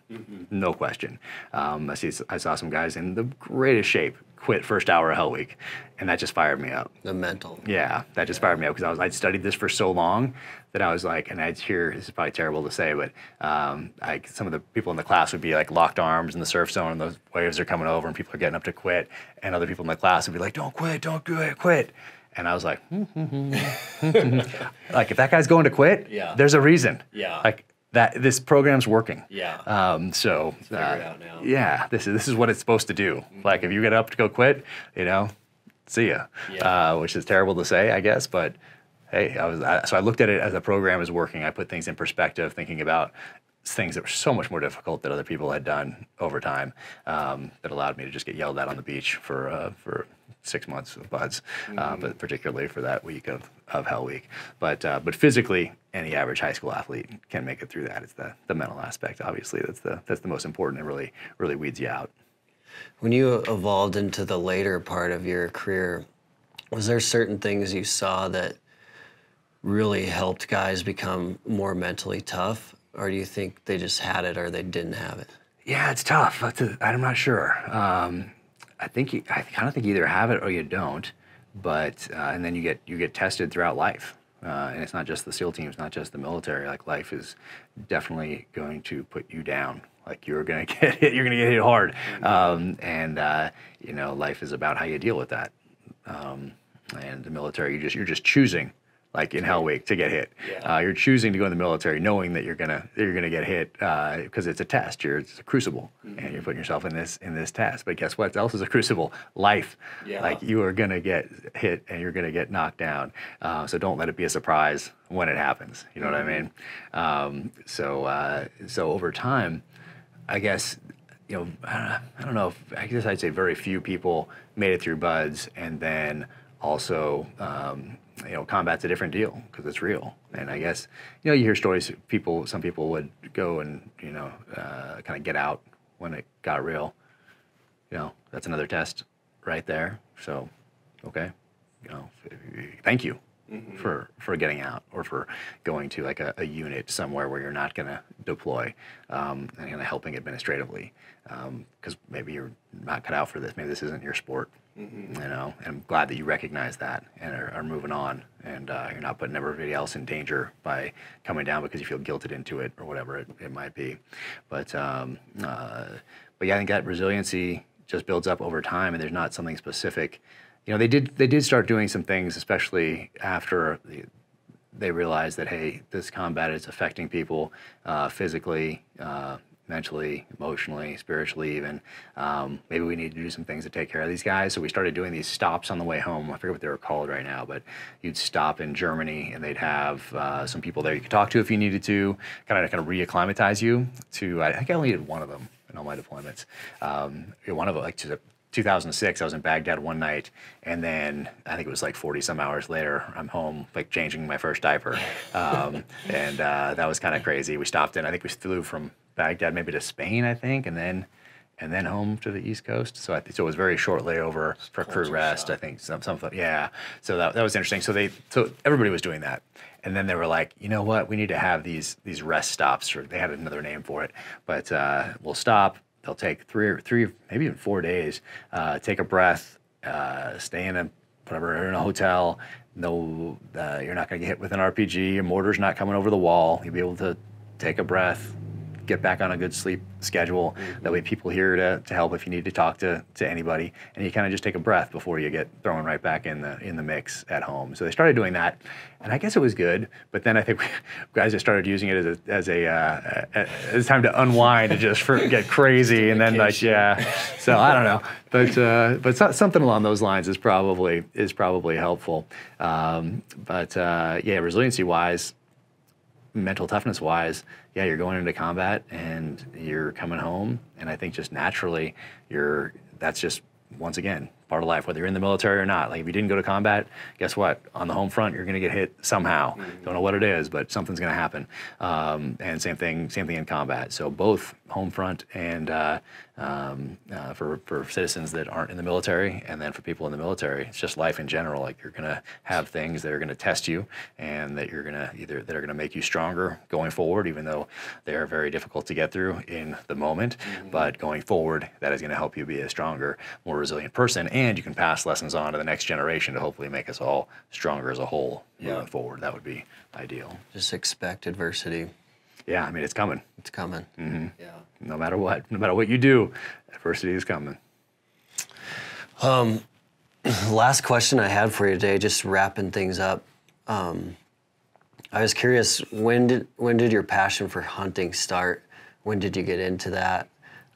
no question. Um, I see, I saw some guys in the greatest shape quit first hour of Hell Week, and that just fired me up. The mental. Yeah, that just fired me up because I was I'd studied this for so long that I was like, and I'd hear this is probably terrible to say, but um, like some of the people in the class would be like locked arms in the surf zone, and those waves are coming over, and people are getting up to quit, and other people in the class would be like, "Don't quit, don't do it, quit." And I was like, like if that guy's going to quit, Yeah. there's a reason. Yeah. Like that, this program's working. Yeah. Um, so figure it out now. yeah, this is this is what it's supposed to do. Like if you get up to go quit, you know, see ya. Yeah. Uh, which is terrible to say, I guess, but hey, I was I, so I looked at it as the program is working. I put things in perspective, thinking about things that were so much more difficult that other people had done over time um, that allowed me to just get yelled at on the beach for uh, for six months of BUD/S, uh, but particularly for that week of, of Hell Week. But uh, but physically, any average high school athlete can make it through that. It's the the mental aspect, obviously, that's the that's the most important and really really weeds you out. When you evolved into the later part of your career, was there certain things you saw that really helped guys become more mentally tough? Or do you think they just had it or they didn't have it? Yeah, it's tough. That's a, I'm not sure. Um, I think you, I kind of think you either have it or you don't. But uh, and then you get you get tested throughout life, uh, and it's not just the SEAL teams, not just the military. Like life is definitely going to put you down. Like you're gonna get hit. You're gonna get hit hard, um, and uh, you know life is about how you deal with that. Um, and the military, you just you're just choosing like in Hell Week to get hit. Yeah. Uh, you're choosing to go in the military, knowing that you're gonna that you're gonna get hit because it's a test. You're it's a crucible, and you're putting yourself in this in this test. But guess what else is a crucible? Life. Yeah. Like you are gonna get hit and you're gonna get knocked down. Uh, so don't let it be a surprise when it happens. You know what I mean? Um, so uh, so over time, I guess you know I don't know. If, I guess I'd say very few people made it through BUD/S, and then also um, you know combat's a different deal because it's real. And I guess you know you hear stories. People, some people would go and you know uh, kind of get out when it got real. You know that's another test right there. So okay, you know thank you for for getting out or for going to like a, a unit somewhere where you're not going to deploy um, and kind of helping administratively because maybe you're not cut out for this maybe this isn't your sport you know and i'm glad that you recognize that and are, are moving on and uh, you're not putting everybody else in danger by coming down because you feel guilted into it or whatever it, it might be. But um, uh, but yeah i think that resiliency just builds up over time and there's not something specific. You know they did they did start doing some things especially after the, they realized that hey this combat is affecting people uh, physically uh, mentally, emotionally, spiritually, even. Um, maybe we need to do some things to take care of these guys. So we started doing these stops on the way home. I forget what they were called right now, but you'd stop in Germany and they'd have uh, some people there you could talk to if you needed to, kind of kind of reacclimatize you to. I think I only did one of them in all my deployments. Um, one of them, like to 2006, I was in Baghdad one night, and then I think it was like 40 some hours later, I'm home, like changing my first diaper, um, and uh, that was kind of crazy. We stopped in. I think we flew from Baghdad maybe to Spain, I think, and then and then home to the East Coast. So I so it was very short layover for crew rest. I think some some yeah. So that that was interesting. So they so everybody was doing that, and then they were like, you know what, we need to have these these rest stops, or they had another name for it, but uh, we'll stop they'll take three or three, maybe even four days, uh, take a breath, uh, stay in a whatever in a hotel. No, uh, you're not going to get hit with an RPG. Your mortar's not coming over the wall. You'll be able to take a breath, get back on a good sleep schedule. Mm-hmm. That way, people here to, to help if you need to talk to, to anybody, and you kind of just take a breath before you get thrown right back in the in the mix at home. So they started doing that, and I guess it was good. But then I think we, guys just started using it as a as a uh, as time to unwind and just for, get crazy, and then like yeah. So I don't know, but uh, but something along those lines is probably is probably helpful. Um, but uh, yeah, resiliency wise, mental toughness wise, yeah, you're going into combat and you're coming home, and I think just naturally, you're that's just once again part of life, whether you're in the military or not. Like if you didn't go to combat, guess what? On the home front, you're going to get hit somehow. Mm-hmm. Don't know what it is, but something's going to happen. Um, and same thing, same thing in combat. So both home front and uh, um, uh, for for citizens that aren't in the military, and then for people in the military, it's just life in general. Like you're going to have things that are going to test you, and that you're going to either that are going to make you stronger going forward, even though they are very difficult to get through in the moment. Mm-hmm. But going forward, that is going to help you be a stronger, more resilient person and you can pass lessons on to the next generation to hopefully make us all stronger as a whole yeah. moving forward. That would be ideal. Just expect adversity. Yeah, I mean it's coming. It's coming. Mm-hmm. Yeah. No matter what, no matter what you do, adversity is coming. Um, last question I had for you today, just wrapping things up. Um, I was curious when did when did your passion for hunting start? When did you get into that?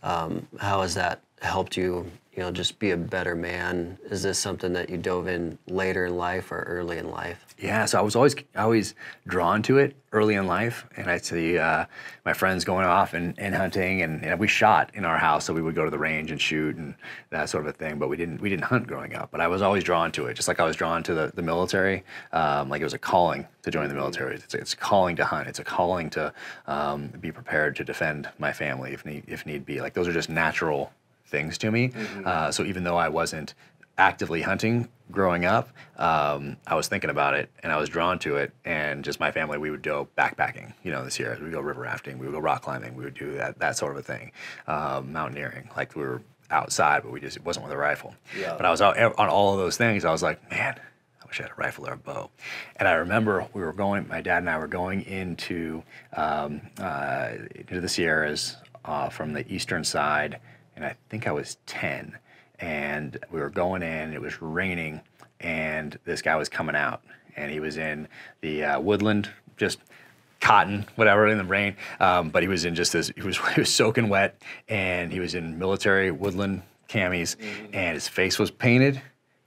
Um, how has that helped you you know, just be a better man? Is this something that you dove in later in life or early in life? Yeah, so I was always always drawn to it early in life, and I'd see uh, my friends going off and, and hunting, and, and, we shot in our house, so we would go to the range and shoot and that sort of a thing. But we didn't we didn't hunt growing up. But I was always drawn to it, just like I was drawn to the, the military. Um, like it was a calling to join the military. It's, it's a calling to hunt. It's a calling to um, be prepared to defend my family if need if need be. Like those are just natural things to me. Mm-hmm. Uh, so even though I wasn't actively hunting growing up, um, I was thinking about it and I was drawn to it. And just my family, we would go backpacking, you know, this year. We would go river rafting, we would go rock climbing, we would do that that sort of a thing, um, mountaineering. Like we were outside, but we just it wasn't with a rifle. Yeah. But I was out on all of those things. I was like, man, I wish I had a rifle or a bow. And I remember we were going, my dad and I were going into um, uh, into the Sierras uh, from the eastern side and I think I was 10. And we were going in, it was raining, and this guy was coming out. And he was in the uh, woodland, just cotton, whatever, in the rain. Um, but he was in just this, he was, he was soaking wet, and he was in military woodland camis, mm-hmm. and his face was painted,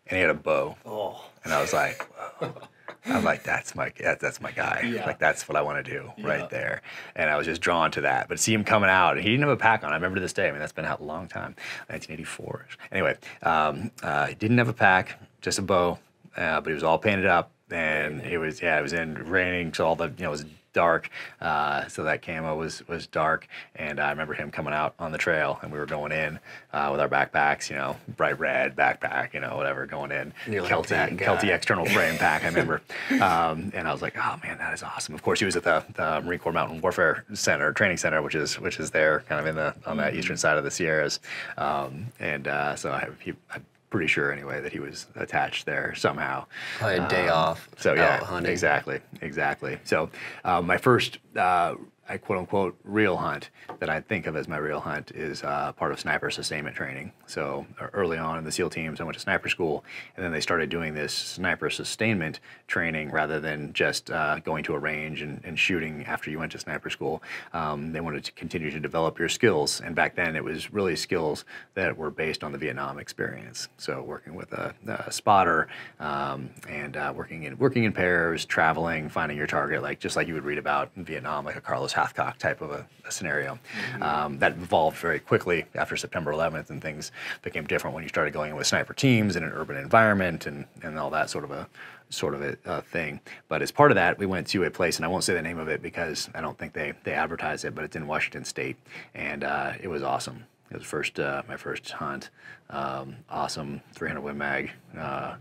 and he had a bow. Oh. And I was like, Whoa. I'm like, that's my that's my guy. Yeah. Like that's what I want to do yeah. right there. And I was just drawn to that. But see him coming out, he didn't have a pack on. I remember to this day. I mean, that's been out a long time, 1984. Anyway, um, uh, he didn't have a pack, just a bow, uh, but he was all painted up. And it was yeah, it was in raining, so all the you know it was dark, uh, so that camo was was dark. And I remember him coming out on the trail, and we were going in uh, with our backpacks, you know, bright red backpack, you know, whatever, going in. Kelty, Kelty external frame pack, I remember. Um, and I was like, oh man, that is awesome. Of course, he was at the, the, Marine Corps Mountain Warfare Center, Training Center, which is which is there, kind of in the on that eastern side of the Sierras. Um, and uh, so I, he, I pretty sure anyway that he was attached there somehow. Probably a day um, off. So yeah, hunting. exactly, exactly. So uh, my first uh, I quote unquote real hunt that I think of as my real hunt is uh, part of sniper sustainment training. So uh, early on in the SEAL teams, I went to sniper school, and then they started doing this sniper sustainment training rather than just uh, going to a range and, and, shooting after you went to sniper school. Um, they wanted to continue to develop your skills, and back then it was really skills that were based on the Vietnam experience. So working with a, a spotter um, and uh, working in working in pairs, traveling, finding your target, like just like you would read about in Vietnam, like a Carlos Hathcock type of a, a scenario. Mm-hmm. Um, that evolved very quickly after September 11th, and things became different when you started going in with sniper teams in an urban environment and, and all that sort of a sort of a, a, thing. But as part of that, we went to a place, and I won't say the name of it because I don't think they they advertise it, but it's in Washington State, and uh, it was awesome. It was first uh, my first hunt. Um, awesome 300 Win Mag. Uh,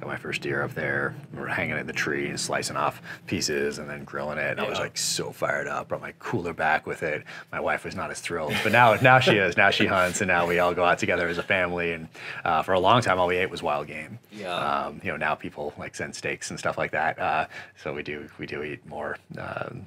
got my first deer up there. We were hanging in the tree and slicing off pieces and then grilling it. And yeah. I was like so fired up. Brought my cooler back with it. My wife was not as thrilled, but now now she is. Now she hunts, and now we all go out together as a family. And uh, for a long time, all we ate was wild game. Yeah. Um, you know, now people like send steaks and stuff like that. Uh, so we do we do eat more um,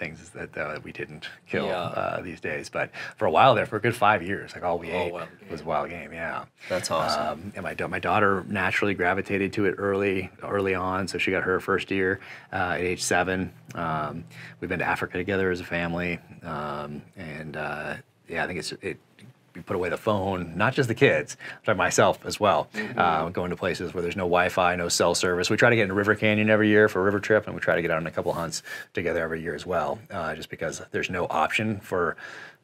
things that uh, we didn't kill yeah. uh, these days. But for a while there, for a good five years, like all we ate wild was wild game. Yeah, that's awesome. Um, and my my daughter naturally gravitated to it early early on, so she got her first year uh, at age seven. Um, we've been to Africa together as a family, um, and uh, yeah, I think it's it we put away the phone, not just the kids, but myself as well. Mm-hmm. Uh, going to places where there's no Wi-Fi, no cell service. We try to get into River Canyon every year for a river trip, and we try to get out on a couple hunts together every year as well, uh, just because there's no option for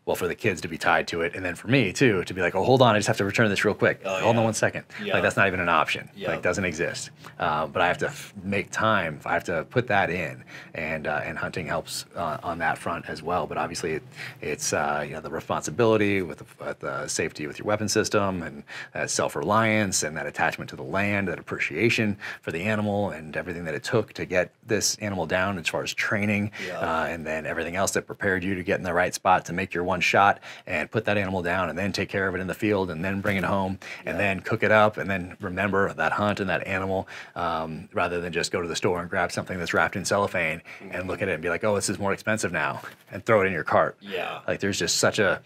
well, for the kids to be tied to it, and then for me too to be like, oh, hold on, I just have to return this real quick. Oh, hold yeah. on one second. Yeah. Like that's not even an option. Yeah. Like doesn't exist. Uh, but I have to make time. I have to put that in, and uh, and hunting helps uh, on that front as well. But obviously, it, it's uh, you know the responsibility with the, with the, safety with your weapon system, and that self-reliance, and that attachment to the land, that appreciation for the animal, and everything that it took to get this animal down as far as training, uh, and then everything else that prepared you to get in the right spot to make your one one shot and put that animal down and then take care of it in the field and then bring it home and then cook it up and then remember that hunt and that animal um, rather than just go to the store and grab something that's wrapped in cellophane mm-hmm. and look at it and be like, oh, this is more expensive now and throw it in your cart. Yeah. Like there's just such a,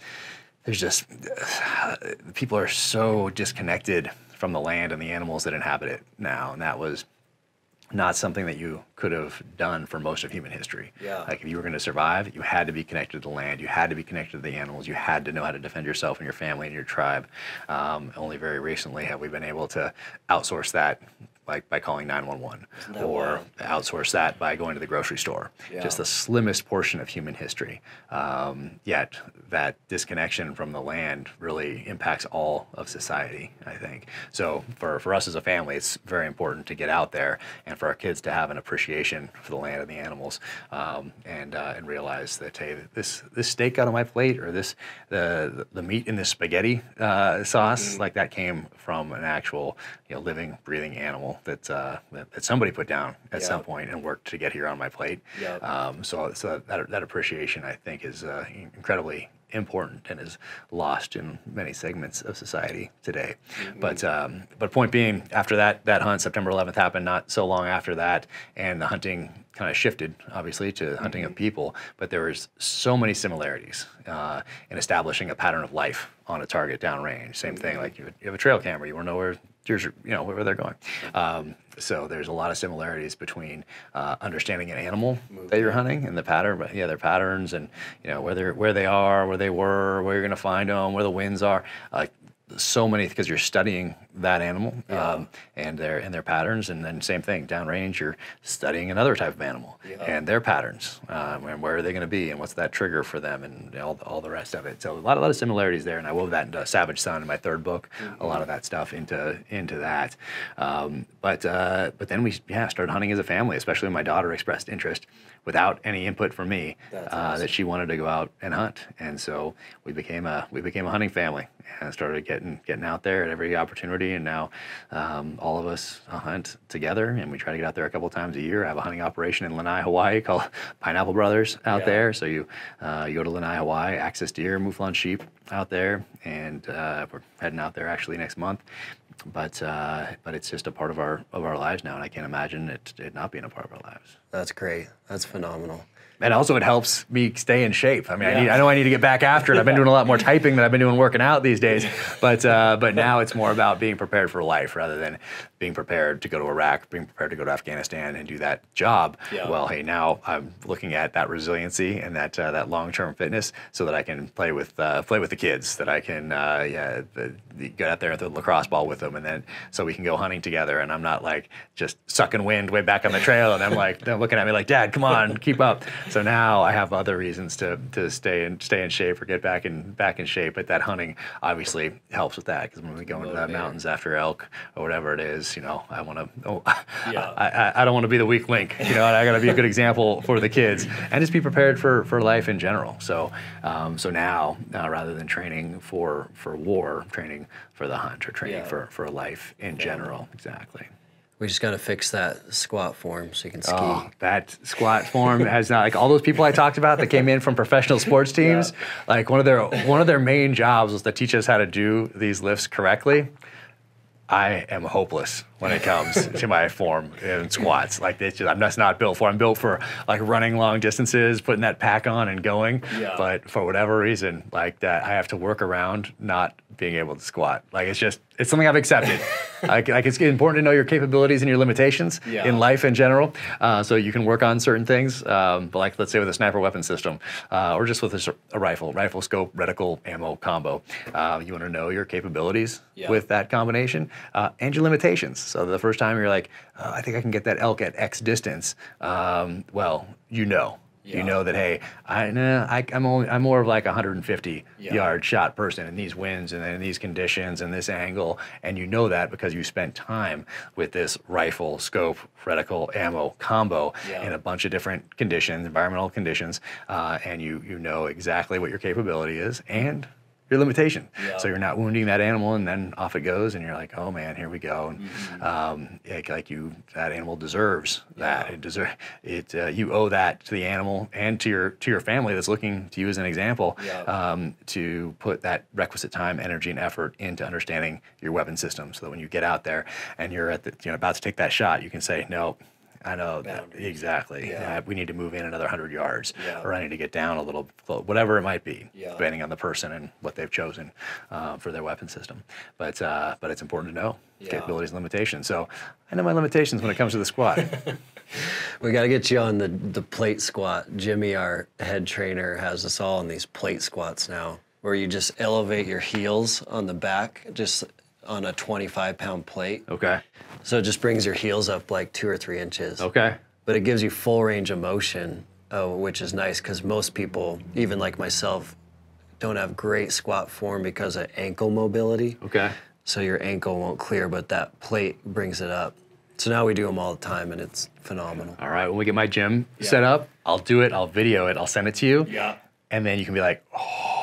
there's just, uh, people are so disconnected from the land and the animals that inhabit it now. And that was not something that you could have done for most of human history. Yeah. Like if you were going to survive, you had to be connected to the land, you had to be connected to the animals, you had to know how to defend yourself and your family and your tribe. Um, only very recently have we been able to outsource that like by calling 911 or outsource that by going to the grocery store. Yeah. Just the slimmest portion of human history. Um, yet that disconnection from the land really impacts all of society, I think. So for, for us as a family, it's very important to get out there and for our kids to have an appreciation for the land and the animals um, and, uh, and realize that, hey, this, this steak out of my plate or this, the, the meat in this spaghetti uh, sauce, mm-hmm. like that came from an actual, you know, living, breathing animal that, uh, that, that somebody put down at some point and worked to get here on my plate. Yep. Um, so so that, that appreciation I think is uh, incredibly important and is lost in many segments of society today. Mm-hmm. But um, but point being, after that that hunt, September 11th happened not so long after that, and the hunting kind of shifted, obviously, to hunting mm-hmm. of people. But there was so many similarities uh, in establishing a pattern of life on a target downrange. Same mm-hmm. thing, like you, have a trail camera, you want to know where you know, where they're going. Um, so there's a lot of similarities between uh, understanding an animal that you're hunting and the pattern, but yeah, their patterns and you know where they where they are, where they were, where you're going to find them, where the winds are. Like so many because you're studying that animal yeah. um, and their and their patterns, and then same thing downrange, you're studying another type of animal yeah. and their patterns, um, and where are they going to be, and what's that trigger for them, and all the, all the rest of it. So a lot a lot of similarities there, and I wove that into Savage Son in my third book, mm-hmm. a lot of that stuff into into that. Um, but uh, but then we yeah started hunting as a family, especially when my daughter expressed interest without any input from me uh, awesome. that she wanted to go out and hunt, and so we became a we became a hunting family and started getting getting out there at every opportunity. And now um, all of us hunt together, and we try to get out there a couple times a year. I have a hunting operation in Lanai, Hawaii, called Pineapple Brothers out yeah. there. So you uh, you go to Lanai, Hawaii, access deer, mouflon sheep out there, and uh, we're heading out there actually next month. But uh, but it's just a part of our of our lives now, and I can't imagine it, it not being a part of our lives. That's great. That's phenomenal. And also it helps me stay in shape. I mean, I, need, I know I need to get back after it. I've been doing a lot more typing than I've been doing working out these days. But uh, but now it's more about being prepared for life rather than being prepared to go to Iraq, being prepared to go to Afghanistan and do that job. Yeah. Well, hey, now I'm looking at that resiliency and that uh, that long-term fitness, so that I can play with uh, play with the kids. That I can uh, yeah get out there and throw the lacrosse ball with them, and then so we can go hunting together. And I'm not like just sucking wind way back on the trail, and I'm like they're looking at me like, Dad, come on, keep up. So now I have other reasons to to stay in stay in shape or get back in back in shape. But that hunting obviously helps with that because when we go into the mountains after elk or whatever it is, you know, I want to. Oh, Yeah. I, I, I don't want to be the weak link. You know, I got to be a good example for the kids and just be prepared for, for life in general. So, um, so now uh, rather than training for for war, training for the hunt or training Yeah. for for life in general. Exactly. We just got to fix that squat form so you can oh, ski. Oh, that squat form has not like all those people I talked about that came in from professional sports teams. Like one of their one of their main jobs was to teach us how to do these lifts correctly. I am hopeless when it comes to my form in squats. Like it's just, I'm just not built for. I'm built for like running long distances, putting that pack on and going. Yeah. But for whatever reason, like that, I have to work around not being able to squat. Like it's just it's something I've accepted. like, like it's important to know your capabilities and your limitations Yeah. in life in general, uh, so you can work on certain things. Um, but like let's say with a sniper weapon system, uh, or just with a rifle, rifle scope, reticle, ammo combo, uh, you want to know your capabilities Yeah. with that combination uh, and your limitations. So the first time you're like, oh, I think I can get that elk at X distance. Um, well, you know. Yeah. You know that hey, I, nah, I I'm only I'm more of like a 150 Yeah. yard shot person in these winds and in these conditions and this angle, and you know that because you spent time with this rifle, scope, reticle, ammo combo Yeah. in a bunch of different conditions, environmental conditions, uh, and you you know exactly what your capability is and your limitation. Yeah. So you're not wounding that animal, and then off it goes, and you're like, oh man, here we go. And, Mm-hmm. um, like, like you, that animal deserves that. Yeah. It deserve it. Uh, you owe that to the animal and to your to your family that's looking to you as an example. Yeah. Um, to put that requisite time, energy, and effort into understanding your weapon system, so that when you get out there and you're at the you know about to take that shot, you can say no. I know that exactly. Yeah. Uh, we need to move in another hundred yards, Yeah. or I need to get down a little, whatever it might be, Yeah. depending on the person and what they've chosen uh, for their weapon system. But uh, but it's important to know capabilities and limitations. So I know my limitations when it comes to the squat. We got to get you on the, the plate squat. Jimmy, our head trainer, has us all in these plate squats now, where you just elevate your heels on the back, just on a 25 pound plate. okay. So it just brings your heels up like two or three inches. Okay. But it gives you full range of motion, uh, which is nice because most people, even like myself, don't have great squat form because of ankle mobility. Okay. So your ankle won't clear, but that plate brings it up. So now we do them all the time, and it's phenomenal. All right. When we get my gym Yeah. set up, I'll do it. I'll video it. I'll send it to you. Yeah. And then you can be like, oh,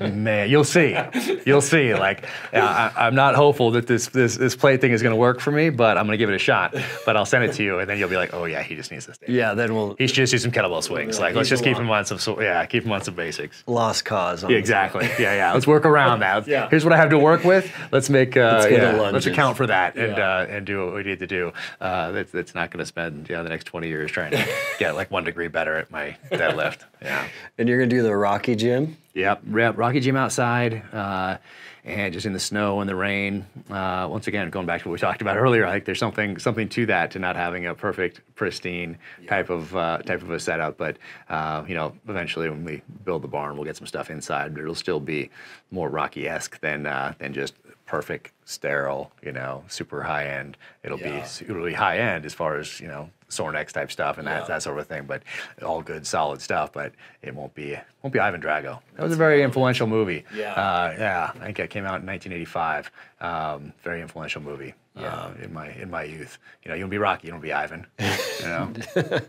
man, you'll see. You'll see. Like, I, I'm not hopeful that this this this plate thing is going to work for me, but I'm going to give it a shot. But I'll send it to you, and then you'll be like, oh yeah, he just needs this. Thing. Yeah, then we'll He should just do some kettlebell swings. Like, let's just keep the him on some. Yeah, keep him on some basics. lost cause. Yeah, exactly. Yeah, yeah. Let's work around that. Yeah. Here's what I have to work with. Let's make. Uh, Let's get the yeah, let's account for that and Yeah. uh, and do what we need to do. Uh, that's that's not going to spend you know the next 20 years trying to get like one degree better at my deadlift. Yeah. And you're gonna do the Rocky Gym. Yep. Yep. Rocky Gym outside. Uh, and just in the snow and the rain. Uh, once again, going back to what we talked about earlier, like there's something something to that to not having a perfect, pristine type of uh, type of a setup. But uh, you know, eventually when we build the barn, we'll get some stuff inside, but it'll still be more Rocky-esque than uh, than just perfect, sterile. You know, super high end. It'll Yeah. be it'll high end as far as you know Sorinex type stuff and that Yeah. that sort of thing. But all good, solid stuff. But it won't be won't be Ivan Drago. That was a very influential movie. Yeah. Uh, yeah. I think it came out in 1985. Um, very influential movie. Uh, in my in my youth. You know, you don't be Rocky, you don't be Ivan. You know.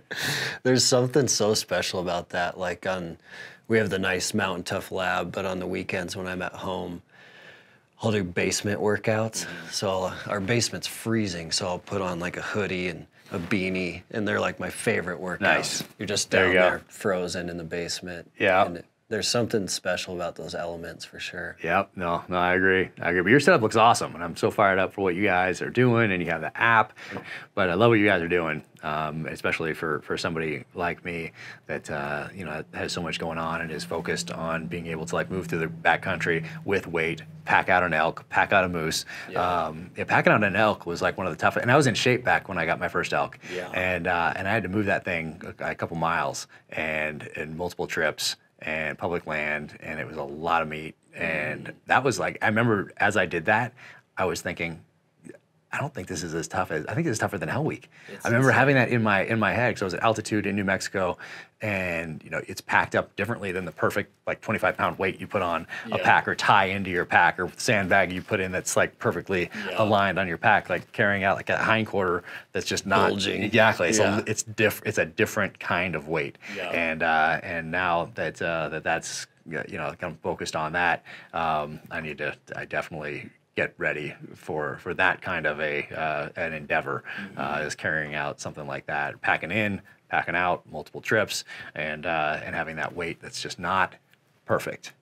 There's something so special about that. Like on, we have the nice Mountain Tough lab, but on the weekends when I'm at home, I'll do basement workouts. So I'll, uh, our basement's freezing, so I'll put on like a hoodie and a beanie, and they're like my favorite workouts. Nice. You're just There down you there frozen in the basement. Yeah. And it, there's something special about those elements for sure. Yep. No, no, I agree. I agree. But your setup looks awesome, and I'm so fired up for what you guys are doing. And you have the app, but I love what you guys are doing, um, especially for for somebody like me that uh, you know has so much going on and is focused on being able to like move through the backcountry with weight, pack out an elk, pack out a moose. Yeah. Um, yeah, packing out an elk was like one of the toughest. And I was in shape back when I got my first elk, Yeah. and uh, and I had to move that thing a, a couple miles and and multiple trips and public land, and it was a lot of meat. And that was like, I remember as I did that, I was thinking, I don't think this is as tough as I think this is tougher than Hell Week. It's I remember insane. having that in my in my head because I was at altitude in New Mexico, and you know it's packed up differently than the perfect like 25 pound weight you put on a pack or tie into your pack or sandbag you put in that's like perfectly Yeah. aligned on your pack, like carrying out like a hindquarter that's just not Bulging. exactly. So Yeah. it's diff it's a different kind of weight, Yeah. and uh, and now that uh, that that's you know kind of focused on that, um, I need to I definitely get ready for for that kind of a uh, an endeavor uh, is carrying out something like that, packing in, packing out, multiple trips, and uh, and having that weight that's just not perfect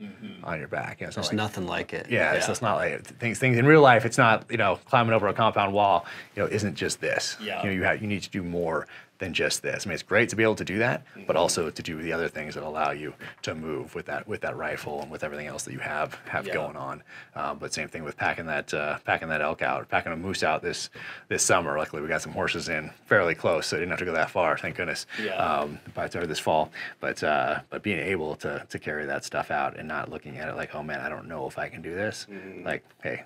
on your back. You know, it's There's like- nothing like it. yeah, It's, it's not like things. Things in real life, it's not you know climbing over a compound wall. You know, isn't just this. Yeah. You know, you have you need to do more than just this. I mean, it's great to be able to do that, but Mm-hmm. also to do the other things that allow you to move with that with that rifle and with everything else that you have have Yeah. going on. Um, but same thing with packing that uh, packing that elk out, or packing a moose out this this summer. Luckily, we got some horses in fairly close, so I didn't have to go that far. Thank goodness. Yeah. Um, but or this fall, but uh, but being able to to carry that stuff out and not looking at it like, oh man, I don't know if I can do this. Mm-hmm. Like, hey,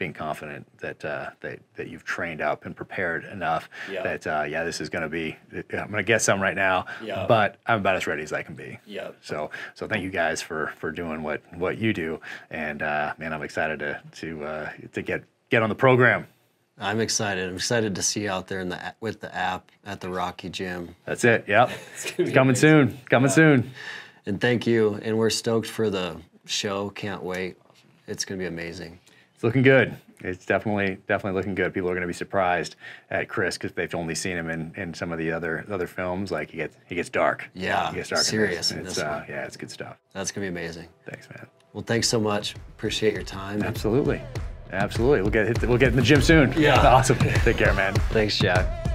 being confident that uh, that that you've trained up and prepared enough Yeah. that uh, yeah, this is going to be. I'm going to get some right now, Yeah. but I'm about as ready as I can be. Yeah. So so thank you guys for for doing what what you do, and uh, man, I'm excited to to uh, to get get on the program. I'm excited. I'm excited to see you out there in the with the app at the Rocky Gym. That's it. Yep. It's be coming soon. Coming soon. And thank you. And we're stoked for the show. Can't wait. It's gonna be amazing. It's looking good. It's definitely definitely looking good. People are going to be surprised at Chris because they've only seen him in, in some of the other other films. Like he gets he gets dark. Yeah, he gets dark. in serious this. in It's, this uh, yeah, it's good stuff. That's gonna be amazing. Thanks, man. Well, thanks so much. Appreciate your time. Absolutely, absolutely. We'll get hit, we'll get in the gym soon. Yeah. Awesome. Take care, man. Thanks, Jack.